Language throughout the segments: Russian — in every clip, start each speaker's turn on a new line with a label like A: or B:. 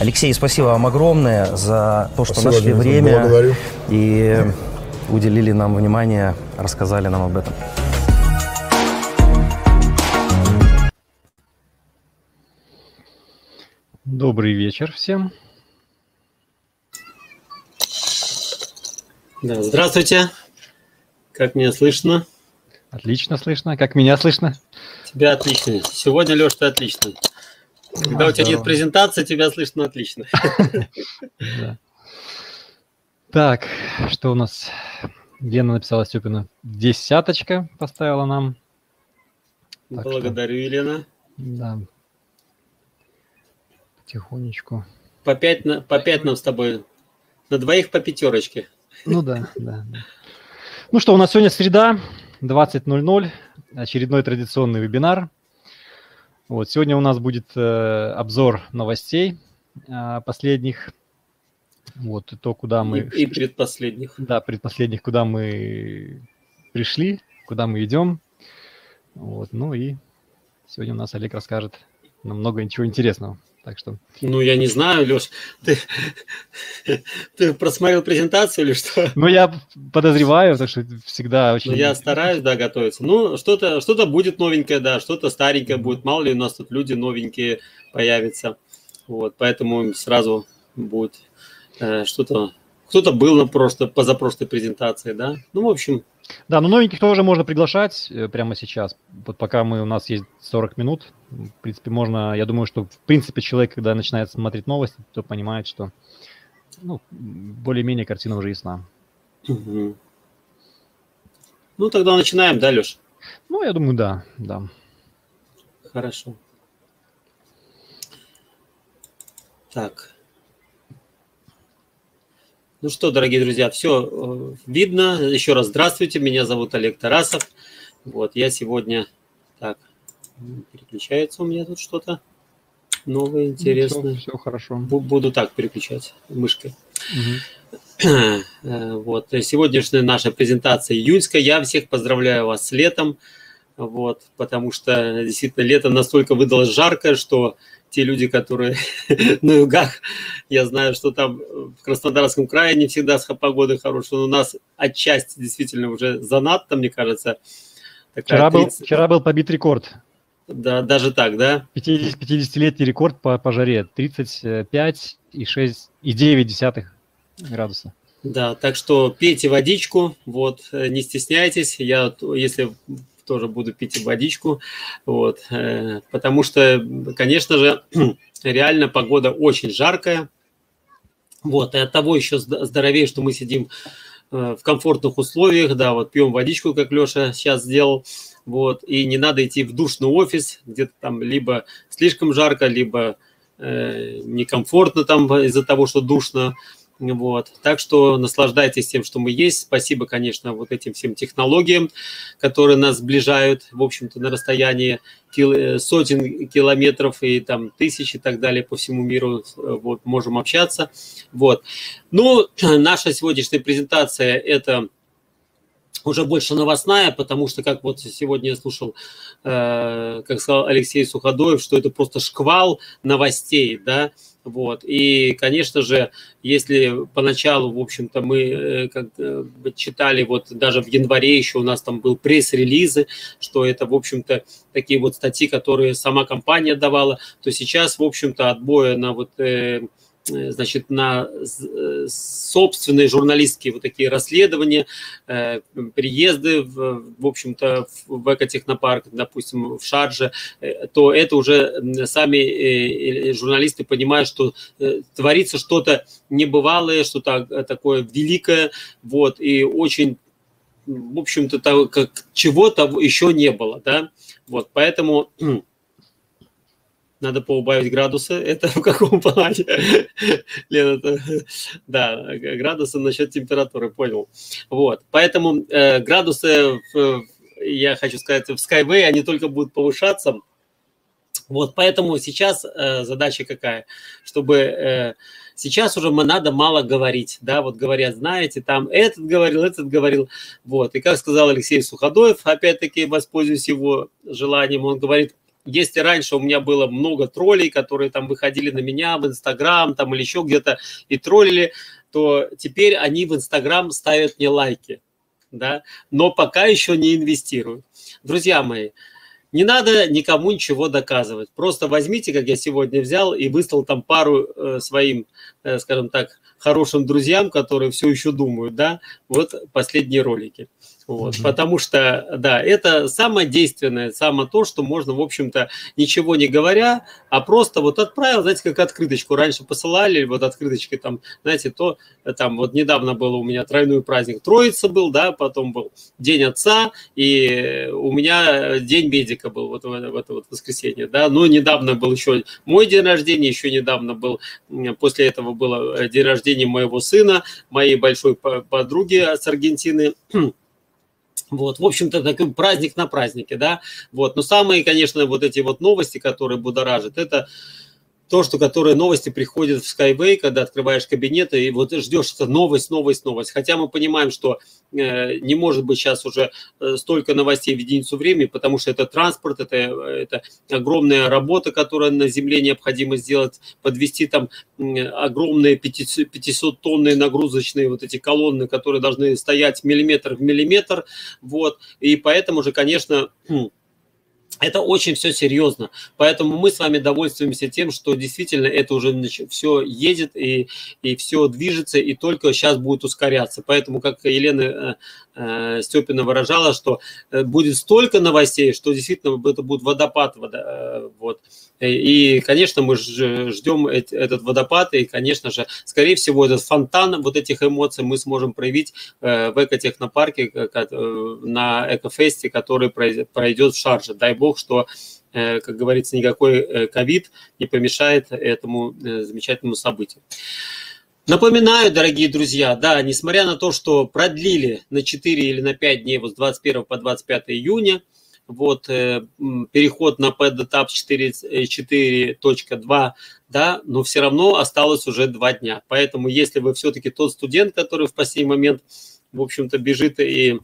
A: Алексей, спасибо вам огромное за то, что спасибо, нашли время благодарю. и уделили нам внимание, рассказали нам об этом.
B: Добрый вечер всем.
C: Да, здравствуйте. Как меня слышно?
B: Отлично слышно. Как меня слышно?
C: Тебя отлично. Сегодня, Леш, ты отлично. Когда у тебя нет презентации, тебя слышно отлично.
B: Так, что у нас? Лена написала Степина. Десяточка поставила нам.
C: Благодарю, Елена.
B: Да. Потихонечку.
C: По пять, на, по пять нам с тобой. На двоих по пятерочке.
B: Ну да, да. Ну что, у нас сегодня среда, 20.00, очередной традиционный вебинар. Вот, сегодня у нас будет э, обзор новостей э, последних. Вот, то, куда мы...
C: И, и предпоследних.
B: Да, предпоследних, куда мы пришли, куда мы идем. Вот, ну и сегодня у нас Олег расскажет нам много ничего интересного. Так что...
C: Ну, я не знаю, Леш, ты, ты просмотрел презентацию или что?
B: Ну, я подозреваю, так что всегда очень...
C: Ну, я стараюсь, да, готовиться. Ну, что-то что будет новенькое, да, что-то старенькое будет. Мало ли у нас тут люди новенькие появятся. Вот, поэтому сразу будет э, что-то... Кто-то был на просто позапрошлой презентации, да. Ну, в общем,
B: да, но новеньких тоже можно приглашать э, прямо сейчас. Вот пока мы, у нас есть 40 минут, в принципе, можно, я думаю, что, в принципе, человек, когда начинает смотреть новости, то понимает, что, ну, более-менее картина уже ясна.
C: Угу. Ну, тогда начинаем, да, Леш?
B: Ну, я думаю, да, да.
C: Хорошо. Так. Ну что, дорогие друзья, все э, видно. Еще раз здравствуйте, меня зовут Олег Тарасов. Вот, я сегодня... Так, переключается у меня тут что-то новое, ну, интересное.
B: Все, все хорошо.
C: Буду так переключать мышкой. Угу. Вот, сегодняшняя наша презентация июньская. Я всех поздравляю вас с летом. Вот, потому что действительно лето настолько выдалось жаркое, что те люди, которые на югах, я знаю, что там в Краснодарском крае не всегда погода хорошая, но у нас отчасти действительно уже занадто, мне кажется.
B: Вчера, 30... был, вчера был побит рекорд.
C: Да, даже так, да?
B: 50, 50-летний рекорд по, по жаре. 35 и 6 и 9 десятых градуса.
C: Да, так что пейте водичку, вот, не стесняйтесь. Я, если тоже буду пить водичку, вот, э, потому что, конечно же, реально погода очень жаркая, вот, и от того еще здоровее, что мы сидим э, в комфортных условиях, да, вот пьем водичку, как Леша сейчас сделал, вот, и не надо идти в душный офис, где-то там либо слишком жарко, либо э, некомфортно там из-за того, что душно, вот. Так что наслаждайтесь тем, что мы есть. Спасибо, конечно, вот этим всем технологиям, которые нас сближают, в общем-то, на расстоянии кил... Э, сотен километров и там тысяч и так далее по всему миру. Вот, можем общаться. Вот. Ну, наша сегодняшняя презентация – это уже больше новостная, потому что, как вот сегодня я слушал, э, как сказал Алексей Суходоев, что это просто шквал новостей, да, вот. И, конечно же, если поначалу, в общем-то, мы э, как читали, вот даже в январе еще у нас там был пресс-релизы, что это, в общем-то, такие вот статьи, которые сама компания давала, то сейчас, в общем-то, отбоя на вот э, Э, значит, на э, собственные журналистские вот такие расследования, э, приезды, в, в общем-то, в экотехнопарк, допустим, в Шарже, то это уже сами журналисты понимают, что творится что-то небывалое, что-то такое великое, вот, и очень в общем-то, как чего-то еще не было, да, вот, поэтому надо поубавить градусы. Это в каком плане? Лена, это, да, градусы насчет температуры, понял. Вот, поэтому э, градусы, в, я хочу сказать, в Skyway, они только будут повышаться. Вот, поэтому сейчас э, задача какая? Чтобы э, сейчас уже мы надо мало говорить, да, вот говорят, знаете, там этот говорил, этот говорил, вот. И как сказал Алексей Суходоев, опять-таки воспользуюсь его желанием, он говорит, если раньше у меня было много троллей, которые там выходили на меня в Инстаграм там или еще где-то и троллили, то теперь они в Инстаграм ставят мне лайки, да, но пока еще не инвестируют. Друзья мои, не надо никому ничего доказывать. Просто возьмите, как я сегодня взял, и выслал там пару э, своим, э, скажем так, хорошим друзьям, которые все еще думают, да, вот последние ролики. Вот, угу. Потому что, да, это самое действенное, самое то, что можно, в общем-то, ничего не говоря, а просто вот отправил, знаете, как открыточку. Раньше посылали вот открыточки там, знаете, то там вот недавно было у меня тройной праздник Троица был, да, потом был День Отца, и у меня День медика был вот в, в это вот воскресенье, да, но недавно был еще мой день рождения, еще недавно был, после этого было день рождения моего сына, моей большой подруги с Аргентины, вот, в общем-то, такой праздник на празднике, да. Вот, но самые, конечно, вот эти вот новости, которые будоражат, это то, что которые новости приходят в Skyway, когда открываешь кабинет, и вот ждешь это новость, новость, новость. Хотя мы понимаем, что э, не может быть сейчас уже э, столько новостей в единицу времени, потому что это транспорт, это, это огромная работа, которая на земле необходимо сделать, подвести там огромные 500-тонные нагрузочные вот эти колонны, которые должны стоять миллиметр в миллиметр, вот, и поэтому же, конечно, это очень все серьезно. Поэтому мы с вами довольствуемся тем, что действительно это уже все едет и, и все движется, и только сейчас будет ускоряться. Поэтому, как Елена э, э Степина выражала, что э, будет столько новостей, что действительно это будет водопад. Вода, э, вот. И, конечно, мы ждем этот водопад, и, конечно же, скорее всего, этот фонтан вот этих эмоций мы сможем проявить в экотехнопарке на экофесте, который пройдет в Шарже. Дай бог, что как говорится, никакой ковид не помешает этому замечательному событию. Напоминаю, дорогие друзья, да, несмотря на то, что продлили на 4 или на 5 дней вот с 21 по 25 июня, вот э, переход на PED-этап 4.2, да, но все равно осталось уже два дня. Поэтому если вы все-таки тот студент, который в последний момент, в общем-то, бежит и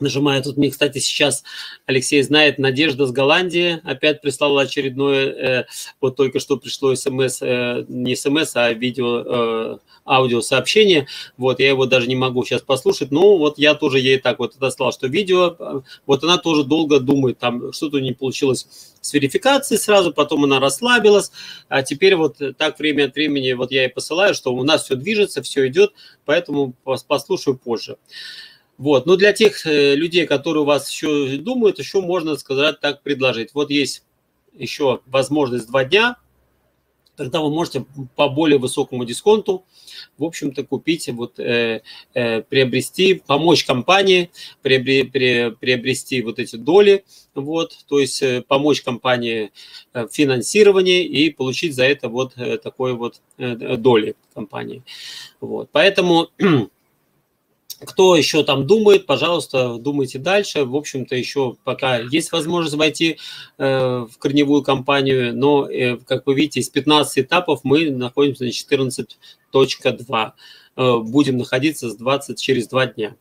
C: Нажимаю тут. Мне, кстати, сейчас Алексей знает, Надежда с Голландии опять прислала очередное, э, вот только что пришло смс, э, не смс, а видео, э, аудио сообщение, вот я его даже не могу сейчас послушать, но вот я тоже ей так вот это сказал, что видео, э, вот она тоже долго думает, там что-то не получилось с верификацией сразу, потом она расслабилась, а теперь вот так время от времени вот я ей посылаю, что у нас все движется, все идет, поэтому послушаю позже. Вот. Но для тех э, людей, которые у вас еще думают, еще можно сказать так предложить. Вот есть еще возможность два дня, тогда вы можете по более высокому дисконту, в общем-то, купить, вот, э, э, приобрести, помочь компании приобре, при, приобрести вот эти доли, вот, то есть э, помочь компании в финансировании и получить за это вот э, такой вот э, доли компании. Вот, поэтому Кто еще там думает, пожалуйста, думайте дальше. В общем-то, еще пока есть возможность войти э, в корневую компанию, но, э, как вы видите, из 15 этапов мы находимся на 14.2. Э, будем находиться с 20 через 2 дня.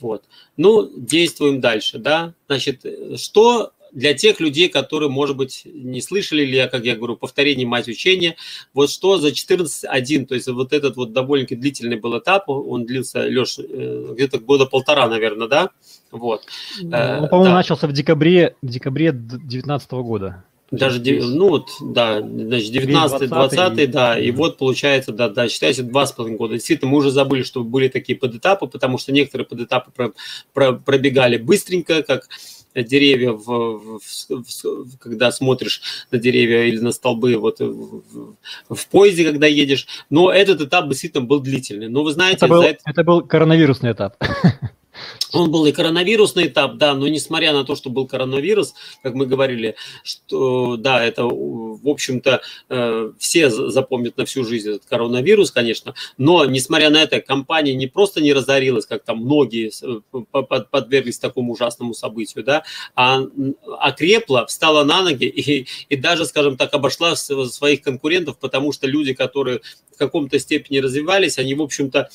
C: Вот. Ну, действуем дальше, да. Значит, что для тех людей, которые, может быть, не слышали, или, как я говорю, повторение мать учения, вот что за 14.1, то есть вот этот вот довольно-таки длительный был этап, он длился, Леш, э, где-то года полтора, наверное, да? Вот.
B: Ну, э, по-моему, да. начался в декабре, в декабре 2019 года.
C: Даже, ну вот, да, значит, 19 20 и... да, и вот получается, да, да, считайте, два с половиной года. Действительно, мы уже забыли, что были такие подэтапы, потому что некоторые подэтапы про, про, пробегали быстренько, как деревья, в, в, в, когда смотришь на деревья или на столбы вот в, в поезде, когда едешь. Но этот этап действительно был длительный. Но вы знаете,
B: это был, это... это был коронавирусный этап.
C: Он был и коронавирусный этап, да, но несмотря на то, что был коронавирус, как мы говорили, что да, это, в общем-то, э, все запомнят на всю жизнь этот коронавирус, конечно, но несмотря на это, компания не просто не разорилась, как там многие э, подверглись такому ужасному событию, да, а окрепла, встала на ноги и, и даже, скажем так, обошла своих конкурентов, потому что люди, которые каком-то степени развивались, они, в общем-то,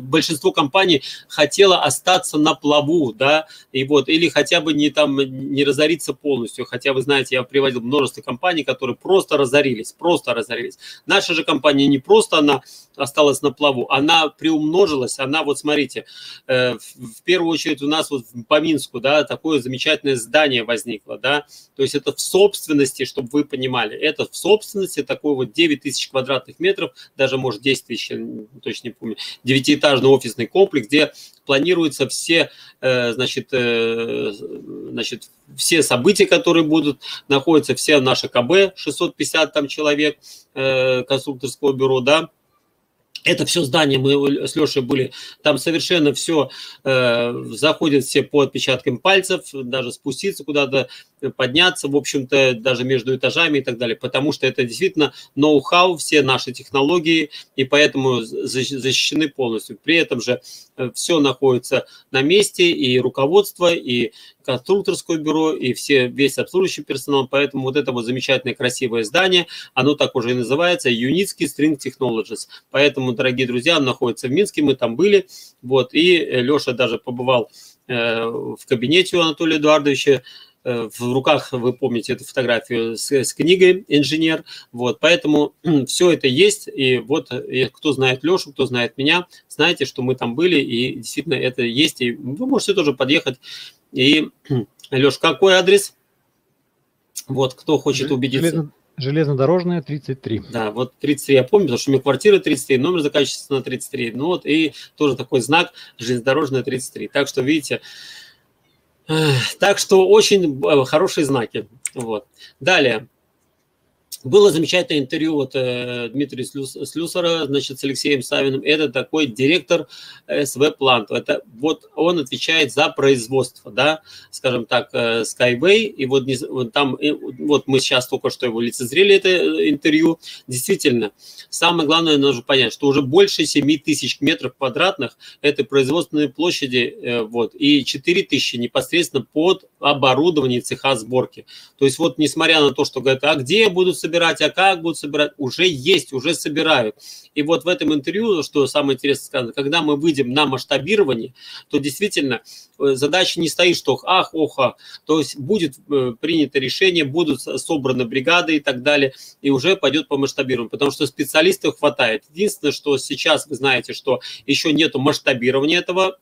C: большинство компаний хотело остаться на плаву, да, и вот, или хотя бы не там, не разориться полностью, хотя вы знаете, я приводил множество компаний, которые просто разорились, просто разорились. Наша же компания не просто она осталась на плаву, она приумножилась, она, вот смотрите, в первую очередь у нас вот по Минску, да, такое замечательное здание возникло, да, то есть это в собственности, чтобы вы понимали, это в собственности такой вот 9 тысяч квадратных метров, даже может 10 тысяч, точно не помню, девятиэтажный офисный комплекс, где планируются все, э, значит, э, значит, все события, которые будут, находятся все наши КБ, 650 там человек, э, конструкторского бюро, да, это все здание, мы с Лешей были, там совершенно все э, заходят все по отпечаткам пальцев, даже спуститься куда-то, подняться, в общем-то, даже между этажами и так далее, потому что это действительно ноу-хау, все наши технологии, и поэтому защищены полностью. При этом же э, все находится на месте, и руководство, и конструкторское бюро и все, весь обслуживающий персонал. Поэтому вот это вот замечательное красивое здание, оно так уже и называется, Unitsky String Technologies. Поэтому, дорогие друзья, он находится в Минске, мы там были, вот, и Леша даже побывал э, в кабинете у Анатолия Эдуардовича, э, в руках, вы помните эту фотографию с, с книгой «Инженер». Вот, поэтому все это есть. И вот и кто знает Лешу, кто знает меня, знаете, что мы там были, и действительно это есть. И вы можете тоже подъехать и, Леш, какой адрес? Вот, кто хочет убедиться. Железно,
B: железнодорожная 33.
C: Да, вот 33 я помню, потому что у меня квартира 33, номер заканчивается на 33. Ну вот, и тоже такой знак железнодорожная 33. Так что, видите, так что очень э, хорошие знаки. Вот. Далее. Было замечательное интервью вот э, Дмитрия Слюсара, значит, с Алексеем Савиным. Это такой директор СВ Планта. Это вот он отвечает за производство, да, скажем так, э, Skyway. И вот, не, вот там, вот мы сейчас только что его лицезрели, это э, интервью. Действительно, самое главное нужно понять, что уже больше 7 тысяч метров квадратных этой производственной площади, э, вот, и 4 тысячи непосредственно под оборудование цеха сборки. То есть вот несмотря на то, что говорят, а где будут собирать собирать, а как будут собирать, уже есть, уже собирают. И вот в этом интервью, что самое интересное сказано, когда мы выйдем на масштабирование, то действительно э, задача не стоит, что ах, оха, то есть будет э, принято решение, будут собраны бригады и так далее, и уже пойдет по масштабированию, потому что специалистов хватает. Единственное, что сейчас вы знаете, что еще нету масштабирования этого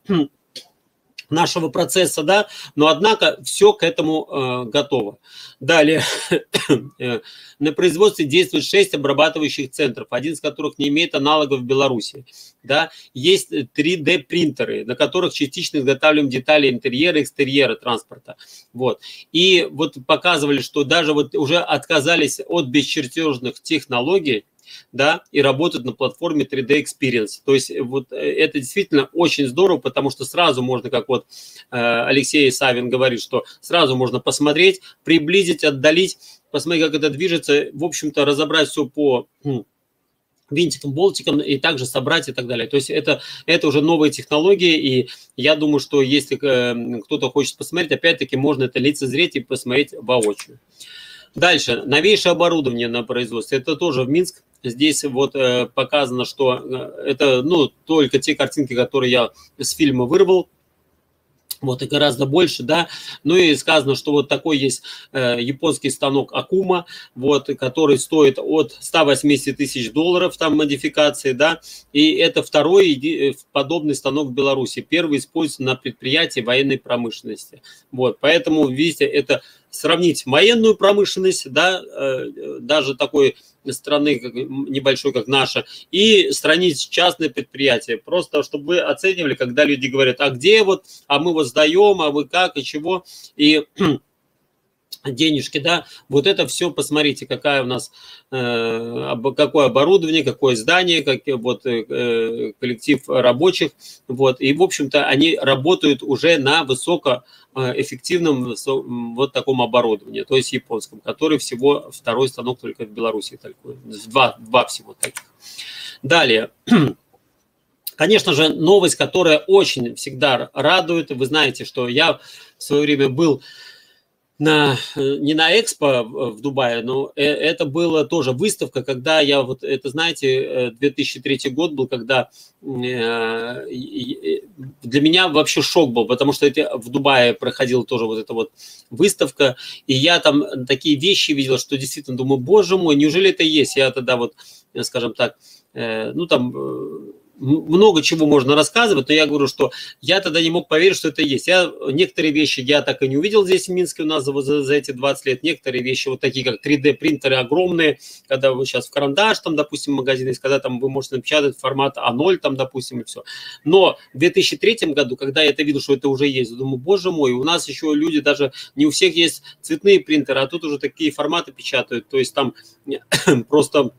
C: нашего процесса, да, но однако все к этому э, готово. Далее, э, на производстве действует 6 обрабатывающих центров, один из которых не имеет аналогов в Беларуси. Да. Есть 3D принтеры, на которых частично изготавливаем детали интерьера, экстерьера транспорта. Вот. И вот показывали, что даже вот уже отказались от бесчертежных технологий, да, и работают на платформе 3D Experience. То есть вот э, это действительно очень здорово, потому что сразу можно, как вот э, Алексей Савин говорит, что сразу можно посмотреть, приблизить, отдалить, посмотреть, как это движется, в общем-то, разобрать все по винтиком, болтиком и также собрать и так далее. То есть это, это уже новые технологии, и я думаю, что если э, кто-то хочет посмотреть, опять-таки можно это лицезреть и посмотреть воочию. Дальше, новейшее оборудование на производстве, это тоже в Минск Здесь вот э, показано, что э, это ну, только те картинки, которые я с фильма вырвал, вот и гораздо больше, да. Ну и сказано, что вот такой есть э, японский станок Акума, вот, который стоит от 180 тысяч долларов, там модификации, да, и это второй э, подобный станок в Беларуси. Первый используется на предприятии военной промышленности. Вот, поэтому, видите, это сравнить военную промышленность, да, э, даже такой страны как, небольшой, как наша, и сравнить частное предприятие. Просто чтобы вы оценивали, когда люди говорят, а где вот, а мы вот сдаем, а вы как и чего. И денежки, да, вот это все, посмотрите, какая у нас, э, какое оборудование, какое здание, как, вот э, коллектив рабочих, вот, и, в общем-то, они работают уже на высокоэффективном вот таком оборудовании, то есть японском, который всего второй станок только в Беларуси, такой, два, два всего таких. Далее, Конечно же, новость, которая очень всегда радует. Вы знаете, что я в свое время был на, не на Экспо в Дубае, но это была тоже выставка, когда я вот, это знаете, 2003 год был, когда для меня вообще шок был, потому что это в Дубае проходила тоже вот эта вот выставка, и я там такие вещи видел, что действительно думаю, боже мой, неужели это есть? Я тогда вот, скажем так, ну там много чего можно рассказывать, но я говорю, что я тогда не мог поверить, что это есть. Я некоторые вещи я так и не увидел здесь в Минске у нас за, за, эти 20 лет. Некоторые вещи вот такие, как 3D принтеры огромные, когда вы сейчас в карандаш, там, допустим, магазин есть, когда там вы можете напечатать формат А0, там, допустим, и все. Но в 2003 году, когда я это видел, что это уже есть, я думаю, боже мой, у нас еще люди даже, не у всех есть цветные принтеры, а тут уже такие форматы печатают. То есть там просто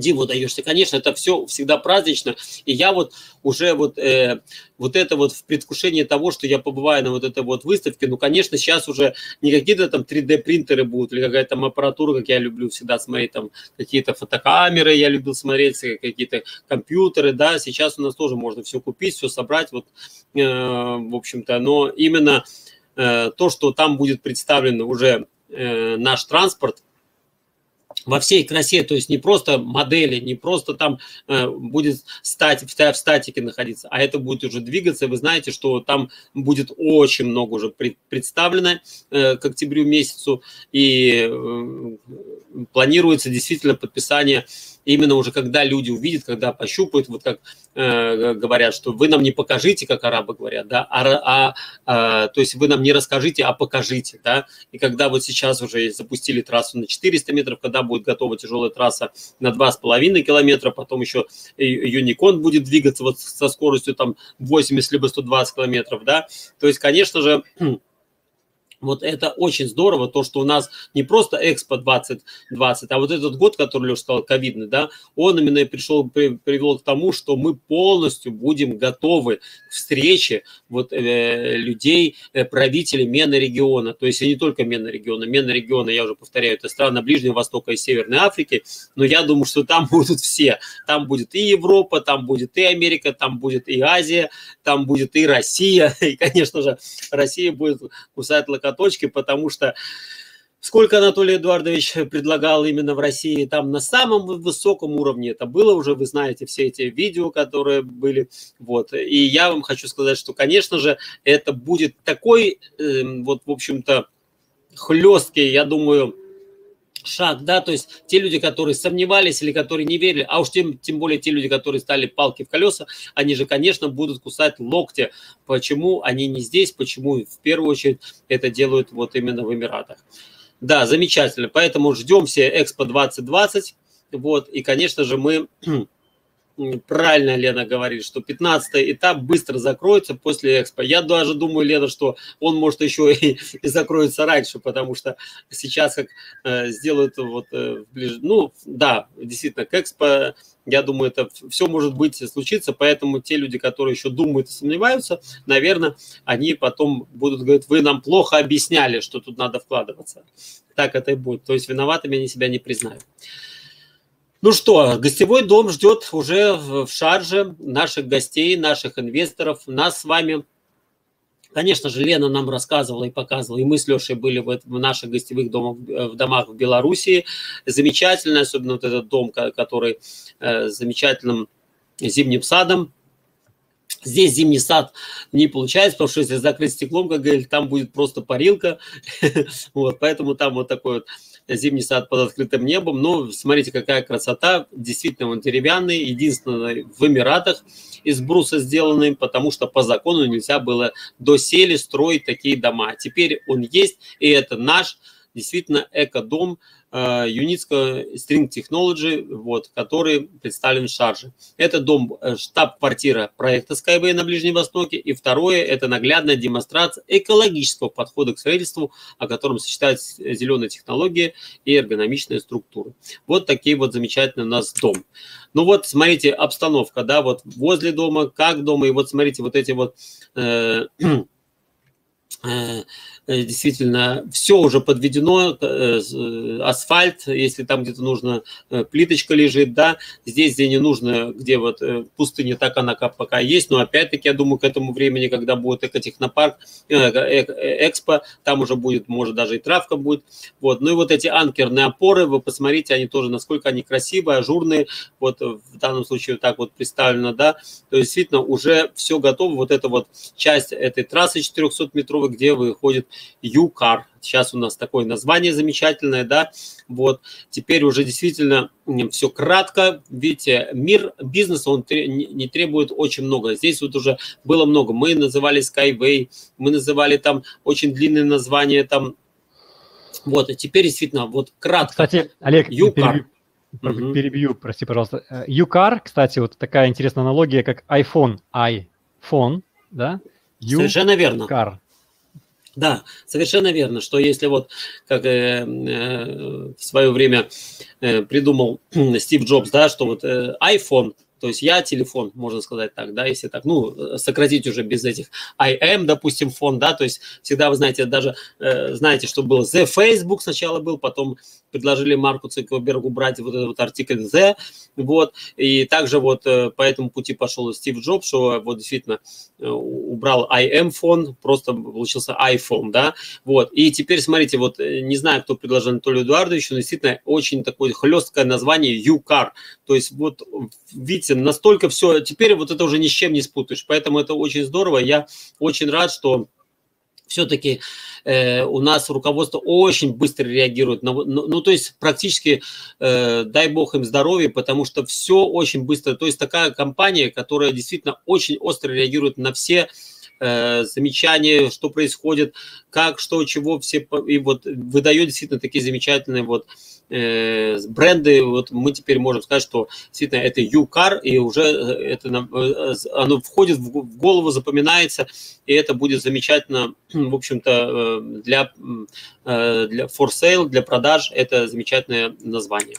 C: диву даешься. Конечно, это все всегда празднично. И я вот уже вот, э, вот это вот в предвкушении того, что я побываю на вот этой вот выставке, ну, конечно, сейчас уже не какие-то там 3D-принтеры будут или какая-то там аппаратура, как я люблю всегда смотреть, там какие-то фотокамеры я любил смотреть, какие-то компьютеры, да, сейчас у нас тоже можно все купить, все собрать, вот, э, в общем-то, но именно э, то, что там будет представлен уже э, наш транспорт, во всей красе, то есть не просто модели, не просто там э, будет стати, в, в статике находиться, а это будет уже двигаться. Вы знаете, что там будет очень много уже пред, представлено э, к октябрю месяцу, и э, планируется действительно подписание именно уже когда люди увидят, когда пощупают, вот как э, говорят, что вы нам не покажите, как арабы говорят, да, а, а, а, то есть вы нам не расскажите, а покажите, да, и когда вот сейчас уже запустили трассу на 400 метров, когда будет готова тяжелая трасса на 2,5 километра, потом еще Юникон будет двигаться вот со скоростью там 80 либо 120 километров, да, то есть, конечно же, вот это очень здорово, то, что у нас не просто Экспо 2020, а вот этот год, который Леша сказал, ковидный, да, он именно и пришел, при, привел к тому, что мы полностью будем готовы к встрече вот э, людей, э, правителей Мена-региона, то есть и не только Мена-региона, Мена-региона, я уже повторяю, это страны Ближнего Востока и Северной Африки, но я думаю, что там будут все, там будет и Европа, там будет и Америка, там будет и Азия, там будет и Россия, и, конечно же, Россия будет кусать локоток точки, потому что сколько Анатолий Эдуардович предлагал именно в России, там на самом высоком уровне это было уже, вы знаете, все эти видео, которые были, вот, и я вам хочу сказать, что, конечно же, это будет такой, э, вот, в общем-то, хлесткий, я думаю, шаг, да, то есть те люди, которые сомневались или которые не верили, а уж тем, тем более те люди, которые стали палки в колеса, они же, конечно, будут кусать локти. Почему они не здесь, почему в первую очередь это делают вот именно в Эмиратах. Да, замечательно, поэтому ждем все Экспо 2020, вот, и, конечно же, мы правильно Лена говорит, что 15 этап быстро закроется после Экспо. Я даже думаю, Лена, что он может еще и, и закроется раньше, потому что сейчас как э, сделают вот э, ближе, ну да, действительно, к Экспо, я думаю, это все может быть случиться, поэтому те люди, которые еще думают и сомневаются, наверное, они потом будут говорить, вы нам плохо объясняли, что тут надо вкладываться. Так это и будет. То есть виноватыми они себя не признают. Ну что, гостевой дом ждет уже в Шарже наших гостей, наших инвесторов, нас с вами. Конечно же, Лена нам рассказывала и показывала, и мы с Лешей были в, наших гостевых домах, в домах в Белоруссии. Замечательно, особенно вот этот дом, который э, замечательным зимним садом, Здесь зимний сад не получается, потому что если закрыть стеклом, как говорили, там будет просто парилка. вот, поэтому там вот такой вот зимний сад под открытым небом. Но смотрите, какая красота. Действительно, он деревянный. Единственное, в Эмиратах из бруса сделанный, потому что по закону нельзя было доселе строить такие дома. Теперь он есть, и это наш действительно эко-дом, Юницко String Technology, вот, который представлен в Шарже. Это дом, э, штаб-квартира проекта Skyway на Ближнем Востоке. И второе – это наглядная демонстрация экологического подхода к строительству, о котором сочетаются зеленые технологии и эргономичная структура. Вот такие вот замечательные у нас дом. Ну вот, смотрите, обстановка, да, вот возле дома, как дома, и вот смотрите, вот эти вот э, э, э, действительно все уже подведено, э, асфальт, если там где-то нужно, плиточка лежит, да, здесь, где не нужно, где вот пустыня, так она пока есть, но опять-таки, я думаю, к этому времени, когда будет экотехнопарк, экспо, там уже будет, может, даже и травка будет, вот, ну и вот эти анкерные опоры, вы посмотрите, они тоже, насколько они красивые, ажурные, вот в данном случае так вот представлено, да, то есть действительно уже все готово, вот эта вот часть этой трассы 400-метровой, где выходит ЮКАР. Сейчас у нас такое название замечательное, да, вот, теперь уже действительно все кратко, видите, мир бизнеса, он не требует очень много, здесь вот уже было много, мы называли Skyway, мы называли там очень длинные названия, там, вот, и теперь действительно, вот кратко.
B: Кстати, Олег, Юкар угу. перебью, прости, пожалуйста. UCAR, кстати, вот такая интересная аналогия, как iPhone, iPhone, да?
C: U Совершенно верно. Car. Да, совершенно верно, что если вот, как э, э, в свое время э, придумал Стив Джобс, да, что вот э, iPhone то есть я телефон, можно сказать так, да, если так, ну, сократить уже без этих I am, допустим, фон, да, то есть всегда, вы знаете, даже э, знаете, что был The Facebook сначала был, потом предложили Марку Цукербергу брать вот этот вот артикль The, вот, и также вот э, по этому пути пошел Стив Джобс, что вот действительно э, убрал I am фон, просто получился iPhone, да, вот, и теперь смотрите, вот э, не знаю, кто предложил Анатолию Эдуардовичу, но действительно очень такое хлесткое название UCAR, то есть вот видите, видите, настолько все, теперь вот это уже ни с чем не спутаешь, поэтому это очень здорово, я очень рад, что все-таки э, у нас руководство очень быстро реагирует, на, ну, ну то есть практически, э, дай бог им здоровья, потому что все очень быстро, то есть такая компания, которая действительно очень остро реагирует на все замечания, что происходит, как, что, чего, все, и вот выдает действительно такие замечательные вот э, бренды, вот мы теперь можем сказать, что действительно это U-Car, и уже э, это, э, оно входит в голову, запоминается, и это будет замечательно, в общем-то, э, для, для for sale, для продаж, это замечательное название.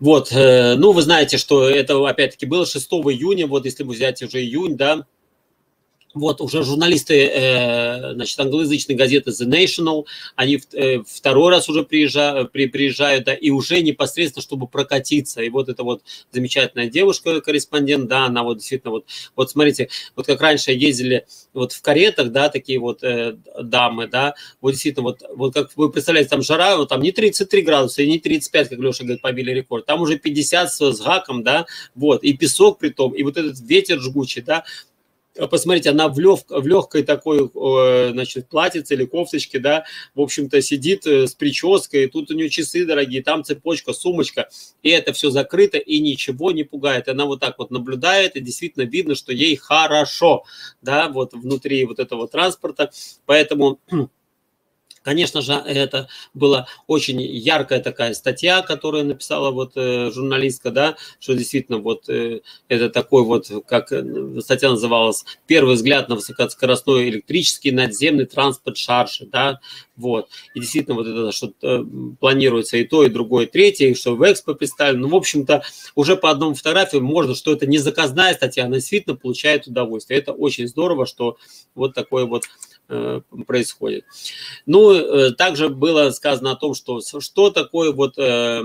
C: Вот, ну, вы знаете, что это, опять-таки, было 6 июня, вот если взять уже июнь, да, вот уже журналисты, э, значит, англоязычной газеты The National, они э, второй раз уже приезжают, при, приезжают, да, и уже непосредственно, чтобы прокатиться. И вот эта вот замечательная девушка, корреспондент, да, она вот действительно вот, вот смотрите, вот как раньше ездили вот в каретах, да, такие вот э, дамы, да, вот действительно вот, вот как вы представляете, там жара, вот там не 33 градуса и не 35, как Леша говорит, побили рекорд, там уже 50 с, с гаком, да, вот, и песок при том, и вот этот ветер жгучий, да, посмотрите, она в, лег, в легкой такой, значит, платьице или кофточке, да, в общем-то, сидит э, с прической, тут у нее часы дорогие, там цепочка, сумочка, и это все закрыто, и ничего не пугает. Она вот так вот наблюдает, и действительно видно, что ей хорошо, да, вот внутри вот этого транспорта, поэтому Конечно же, это была очень яркая такая статья, которую написала вот э, журналистка, да, что действительно вот э, это такой вот, как э, статья называлась, первый взгляд на высокоскоростной электрический надземный транспорт шарши, да, вот. И действительно вот это, что планируется и то, и другое, и третье, и что в экспо представлено. Ну, в общем-то, уже по одному фотографии можно, что это не заказная статья, она действительно получает удовольствие. Это очень здорово, что вот такое вот происходит. Ну, э, также было сказано о том, что что такое вот э,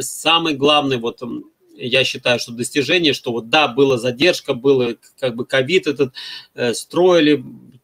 C: самый главный вот я считаю, что достижение, что вот да, была задержка, было как бы ковид этот, строили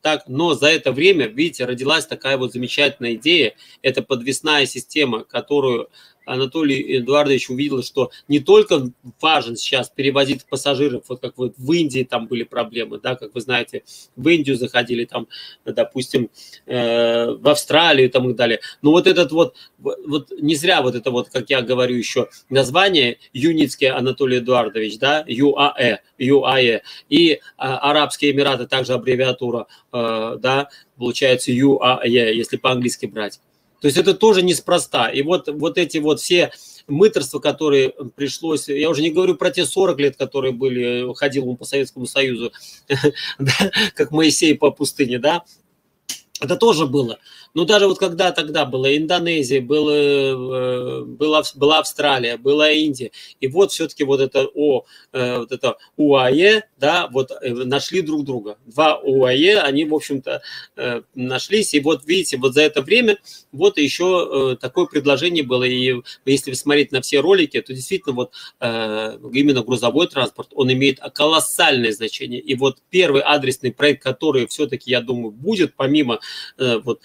C: так, но за это время, видите, родилась такая вот замечательная идея, это подвесная система, которую Анатолий Эдуардович увидел, что не только важен сейчас перевозить пассажиров, вот как вот в Индии там были проблемы, да, как вы знаете, в Индию заходили там, допустим, э, в Австралию там и далее. Но вот этот вот, вот не зря вот это вот, как я говорю еще, название Юницкий Анатолий Эдуардович, да, ЮАЭ, ЮАЭ, и а, Арабские Эмираты также аббревиатура, э, да, получается ЮАЭ, если по-английски брать. То есть это тоже неспроста. И вот, вот эти вот все мыторства, которые пришлось, я уже не говорю про те 40 лет, которые были, ходил он по Советскому Союзу, как Моисей по пустыне, да, это тоже было. Ну, даже вот когда тогда была Индонезия, было, э, была, была Австралия, была Индия, и вот все-таки вот это, о, э, вот это УАЕ, да, вот э, нашли друг друга. Два УАЕ, они, в общем-то, нашлись, и вот видите, вот за это время вот еще такое предложение было, и если вы смотрите на все ролики, то действительно вот именно грузовой транспорт, он имеет колоссальное значение, и вот первый адресный проект, который все-таки, я думаю, будет, помимо вот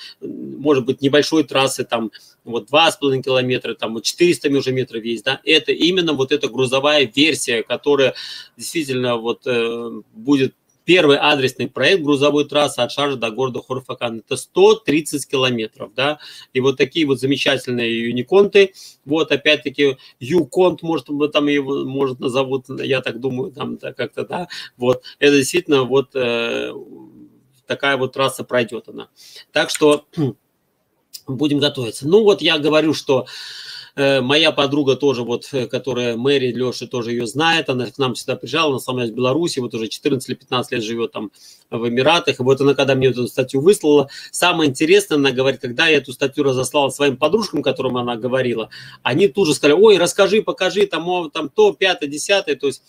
C: может быть, небольшой трассы, там, вот 2,5 километра, там, вот 400 уже метров есть, да, это именно вот эта грузовая версия, которая действительно вот э, будет первый адресный проект грузовой трассы от Шаржа до города Хорфакан. Это 130 километров, да, и вот такие вот замечательные юниконты, вот опять-таки юконт, может, там его, может, назовут, я так думаю, там да, как-то, да, вот, это действительно вот э, такая вот трасса пройдет она. Так что будем готовиться. Ну вот я говорю, что э, моя подруга тоже, вот, э, которая Мэри, Леша тоже ее знает, она к нам сюда приезжала, она сама из Беларуси, вот уже 14 или 15 лет живет там в Эмиратах, и вот она, когда мне эту статью выслала, самое интересное, она говорит, когда я эту статью разослала своим подружкам, которым она говорила, они тут же сказали, ой, расскажи, покажи, там, там то, пятое, десятое, то есть,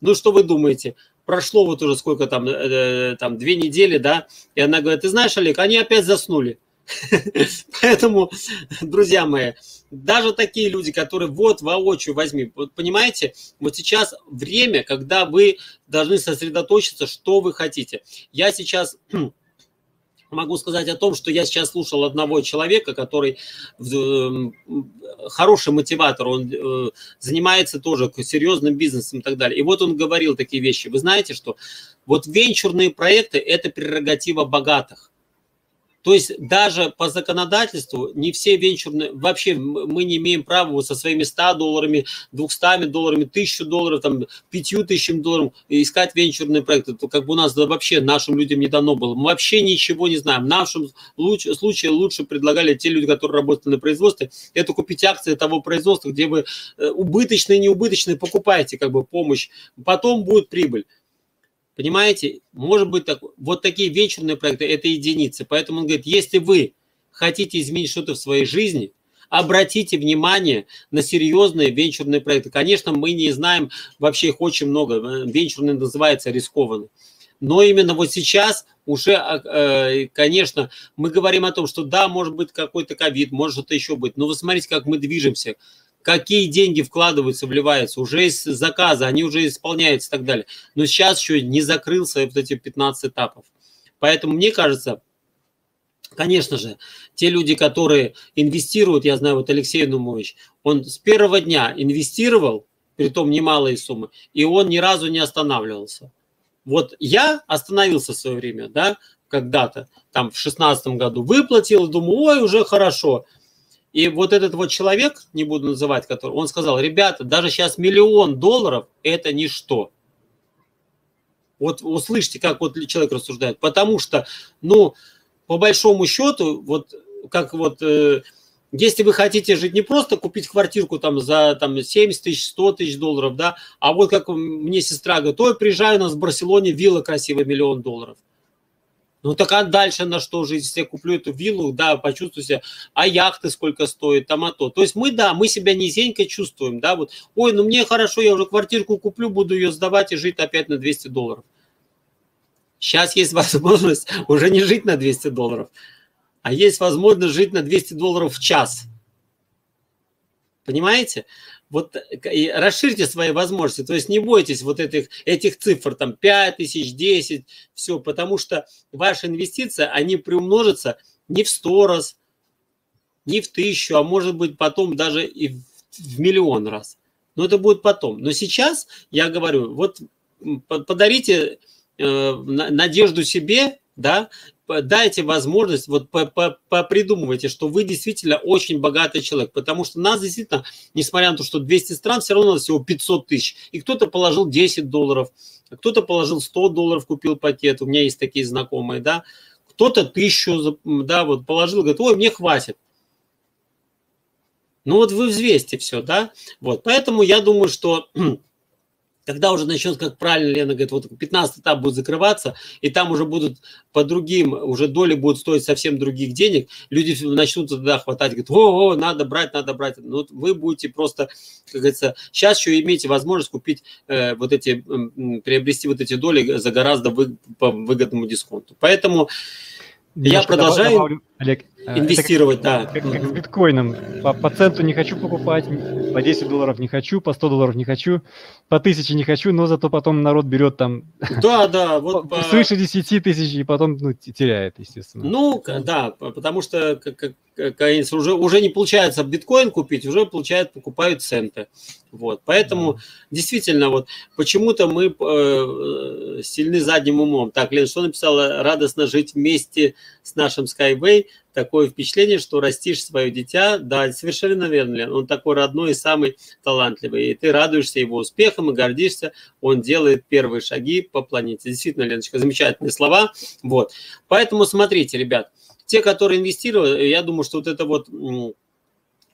C: ну что вы думаете, прошло вот уже сколько там, э, там две недели, да, и она говорит, ты знаешь, Олег, они опять заснули. Поэтому, друзья мои, даже такие люди, которые вот воочию возьми, вот понимаете, вот сейчас время, когда вы должны сосредоточиться, что вы хотите. Я сейчас могу сказать о том, что я сейчас слушал одного человека, который эм, хороший мотиватор, он э, занимается тоже серьезным бизнесом и так далее. И вот он говорил такие вещи. Вы знаете, что вот венчурные проекты – это прерогатива богатых. То есть даже по законодательству не все венчурные, вообще мы не имеем права со своими 100 долларами, 200 долларами, 1000 долларов, там, 5000 долларов искать венчурные проекты. То как бы у нас вообще нашим людям не дано было. Мы вообще ничего не знаем. В нашем случае лучше предлагали те люди, которые работают на производстве, это купить акции того производства, где вы э, убыточные, неубыточные покупаете как бы помощь. Потом будет прибыль. Понимаете, может быть так, вот такие вечерные проекты – это единицы. Поэтому он говорит, если вы хотите изменить что-то в своей жизни, обратите внимание на серьезные венчурные проекты. Конечно, мы не знаем, вообще их очень много. Венчурный называется рискованный. Но именно вот сейчас уже, а, э, конечно, мы говорим о том, что да, может быть какой-то ковид, может что-то еще быть. Но вы смотрите, как мы движемся какие деньги вкладываются, вливаются, уже из заказа, они уже исполняются и так далее. Но сейчас еще не закрылся вот эти 15 этапов. Поэтому мне кажется, конечно же, те люди, которые инвестируют, я знаю, вот Алексей Нумович, он с первого дня инвестировал, при том немалые суммы, и он ни разу не останавливался. Вот я остановился в свое время, да, когда-то, там в шестнадцатом году выплатил, думаю, ой, уже хорошо – и вот этот вот человек, не буду называть, который, он сказал, ребята, даже сейчас миллион долларов – это ничто. Вот услышьте, как вот человек рассуждает. Потому что, ну, по большому счету, вот как вот, э, если вы хотите жить не просто купить квартирку там за там, 70 тысяч, 100 тысяч долларов, да, а вот как мне сестра говорит, ой, приезжаю у нас в Барселоне, вилла красивая, миллион долларов. Ну так а дальше на что жить? Если я куплю эту виллу, да, почувствую себя, а яхты сколько стоит, там а то. То есть мы, да, мы себя низенько чувствуем, да, вот, ой, ну мне хорошо, я уже квартирку куплю, буду ее сдавать и жить опять на 200 долларов. Сейчас есть возможность уже не жить на 200 долларов, а есть возможность жить на 200 долларов в час. Понимаете? Вот э, расширьте свои возможности, то есть не бойтесь вот этих, этих цифр, там 5 тысяч, 10, все, потому что ваши инвестиции, они приумножатся не в 100 раз, не в тысячу, а может быть потом даже и в миллион раз. Но это будет потом. Но сейчас я говорю, вот подарите э, надежду себе, да, дайте возможность, вот попридумывайте, что вы действительно очень богатый человек, потому что нас действительно, несмотря на то, что 200 стран, все равно у нас всего 500 тысяч, и кто-то положил 10 долларов, кто-то положил 100 долларов, купил пакет, у меня есть такие знакомые, да, кто-то тысячу, да, вот положил, говорит, ой, мне хватит. Ну вот вы взвесьте все, да, вот, поэтому я думаю, что Когда уже начнет, как правильно Лена говорит, вот 15 этап будет закрываться, и там уже будут по другим, уже доли будут стоить совсем других денег, люди начнут тогда хватать, говорят, о, о надо брать, надо брать. Ну, вы будете просто, как говорится, сейчас еще имеете возможность купить э, вот эти, э, приобрести вот эти доли за гораздо вы, по выгодному дисконту. Поэтому я продолжаю добавлю, Олег, инвестировать,
B: как, да. Как, как с биткоином. По, по центу не хочу покупать, по 10 долларов не хочу, по 100 долларов не хочу, по 1000 не хочу, но зато потом народ берет там
C: да, да, вот
B: по... свыше 10 тысяч и потом ну, теряет, естественно.
C: Ну, да, потому что как, как, уже, уже не получается биткоин купить, уже получают, покупают центы. Вот, поэтому mm. действительно, вот почему-то мы э, сильны задним умом. Так, Лен, что написала? Радостно жить вместе с нашим Skyway. Такое впечатление, что растишь свое дитя. Да, совершенно верно, Лен. Он такой родной и самый талантливый. И ты радуешься его успехам и гордишься. Он делает первые шаги по планете. Действительно, Леночка, замечательные слова. Вот. Поэтому смотрите, ребят, те, которые инвестировали, я думаю, что вот это вот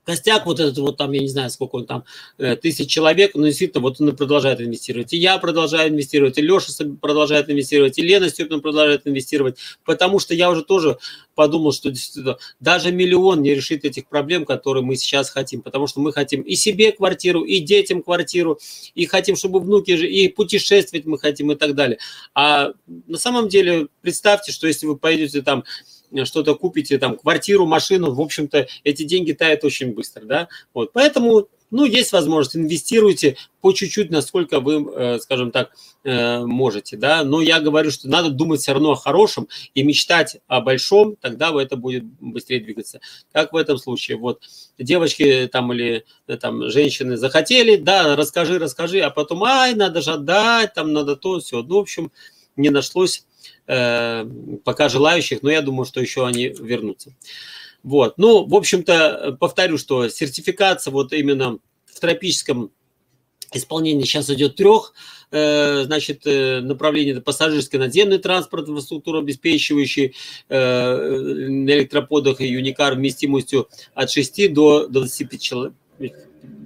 C: костяк вот этот вот там, я не знаю, сколько он там, э, тысяч человек, но действительно вот он продолжает инвестировать. И я продолжаю инвестировать, и Леша продолжает инвестировать, и Лена Степина продолжает инвестировать, потому что я уже тоже подумал, что действительно даже миллион не решит этих проблем, которые мы сейчас хотим, потому что мы хотим и себе квартиру, и детям квартиру, и хотим, чтобы внуки, же, и путешествовать мы хотим и так далее. А на самом деле представьте, что если вы пойдете там что-то купите, там, квартиру, машину, в общем-то, эти деньги тают очень быстро, да, вот, поэтому, ну, есть возможность, инвестируйте по чуть-чуть, насколько вы, э, скажем так, э, можете, да, но я говорю, что надо думать все равно о хорошем и мечтать о большом, тогда это будет быстрее двигаться, как в этом случае, вот, девочки там или э, там женщины захотели, да, расскажи, расскажи, а потом, ай, надо же отдать, там надо то, все, ну, в общем, не нашлось пока желающих, но я думаю, что еще они вернутся. Вот. Ну, в общем-то, повторю, что сертификация вот именно в тропическом исполнении сейчас идет трех э, значит, э, направлений. Это пассажирский наземный транспорт, инфраструктуру обеспечивающий на электроподах и Юникар вместимостью от 6 до 25 человек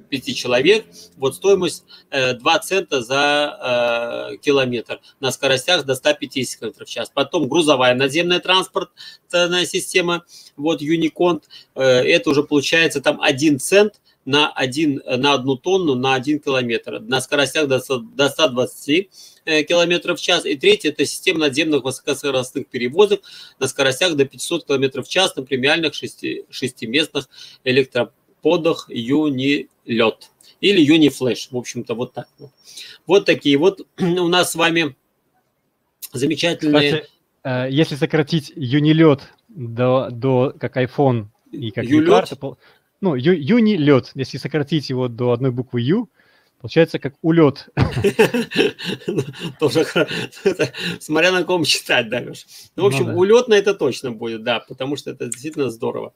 C: 5 человек, вот стоимость 2 э, цента за э, километр на скоростях до 150 км в час. Потом грузовая наземная транспортная система, вот Unicont, э, это уже получается там 1 цент на, 1, на одну тонну на 1 километр на скоростях до, до 120 километров в час. И третье – это система надземных высокоскоростных перевозок на скоростях до 500 километров в час на премиальных шести, шестиместных электроподах подах юни-лед или юни-флеш. В общем-то, вот так вот. Вот такие вот у нас с вами замечательные...
B: Кстати, э, если сократить юни-лед до, до как iPhone и как Ю-лед? ну, ю, юни-лед, если сократить его до одной буквы Ю, Получается, как улет.
C: Тоже смотря на ком читать, да, Леш. Ну, в общем, ну, улетно это точно будет, да, потому что это действительно здорово.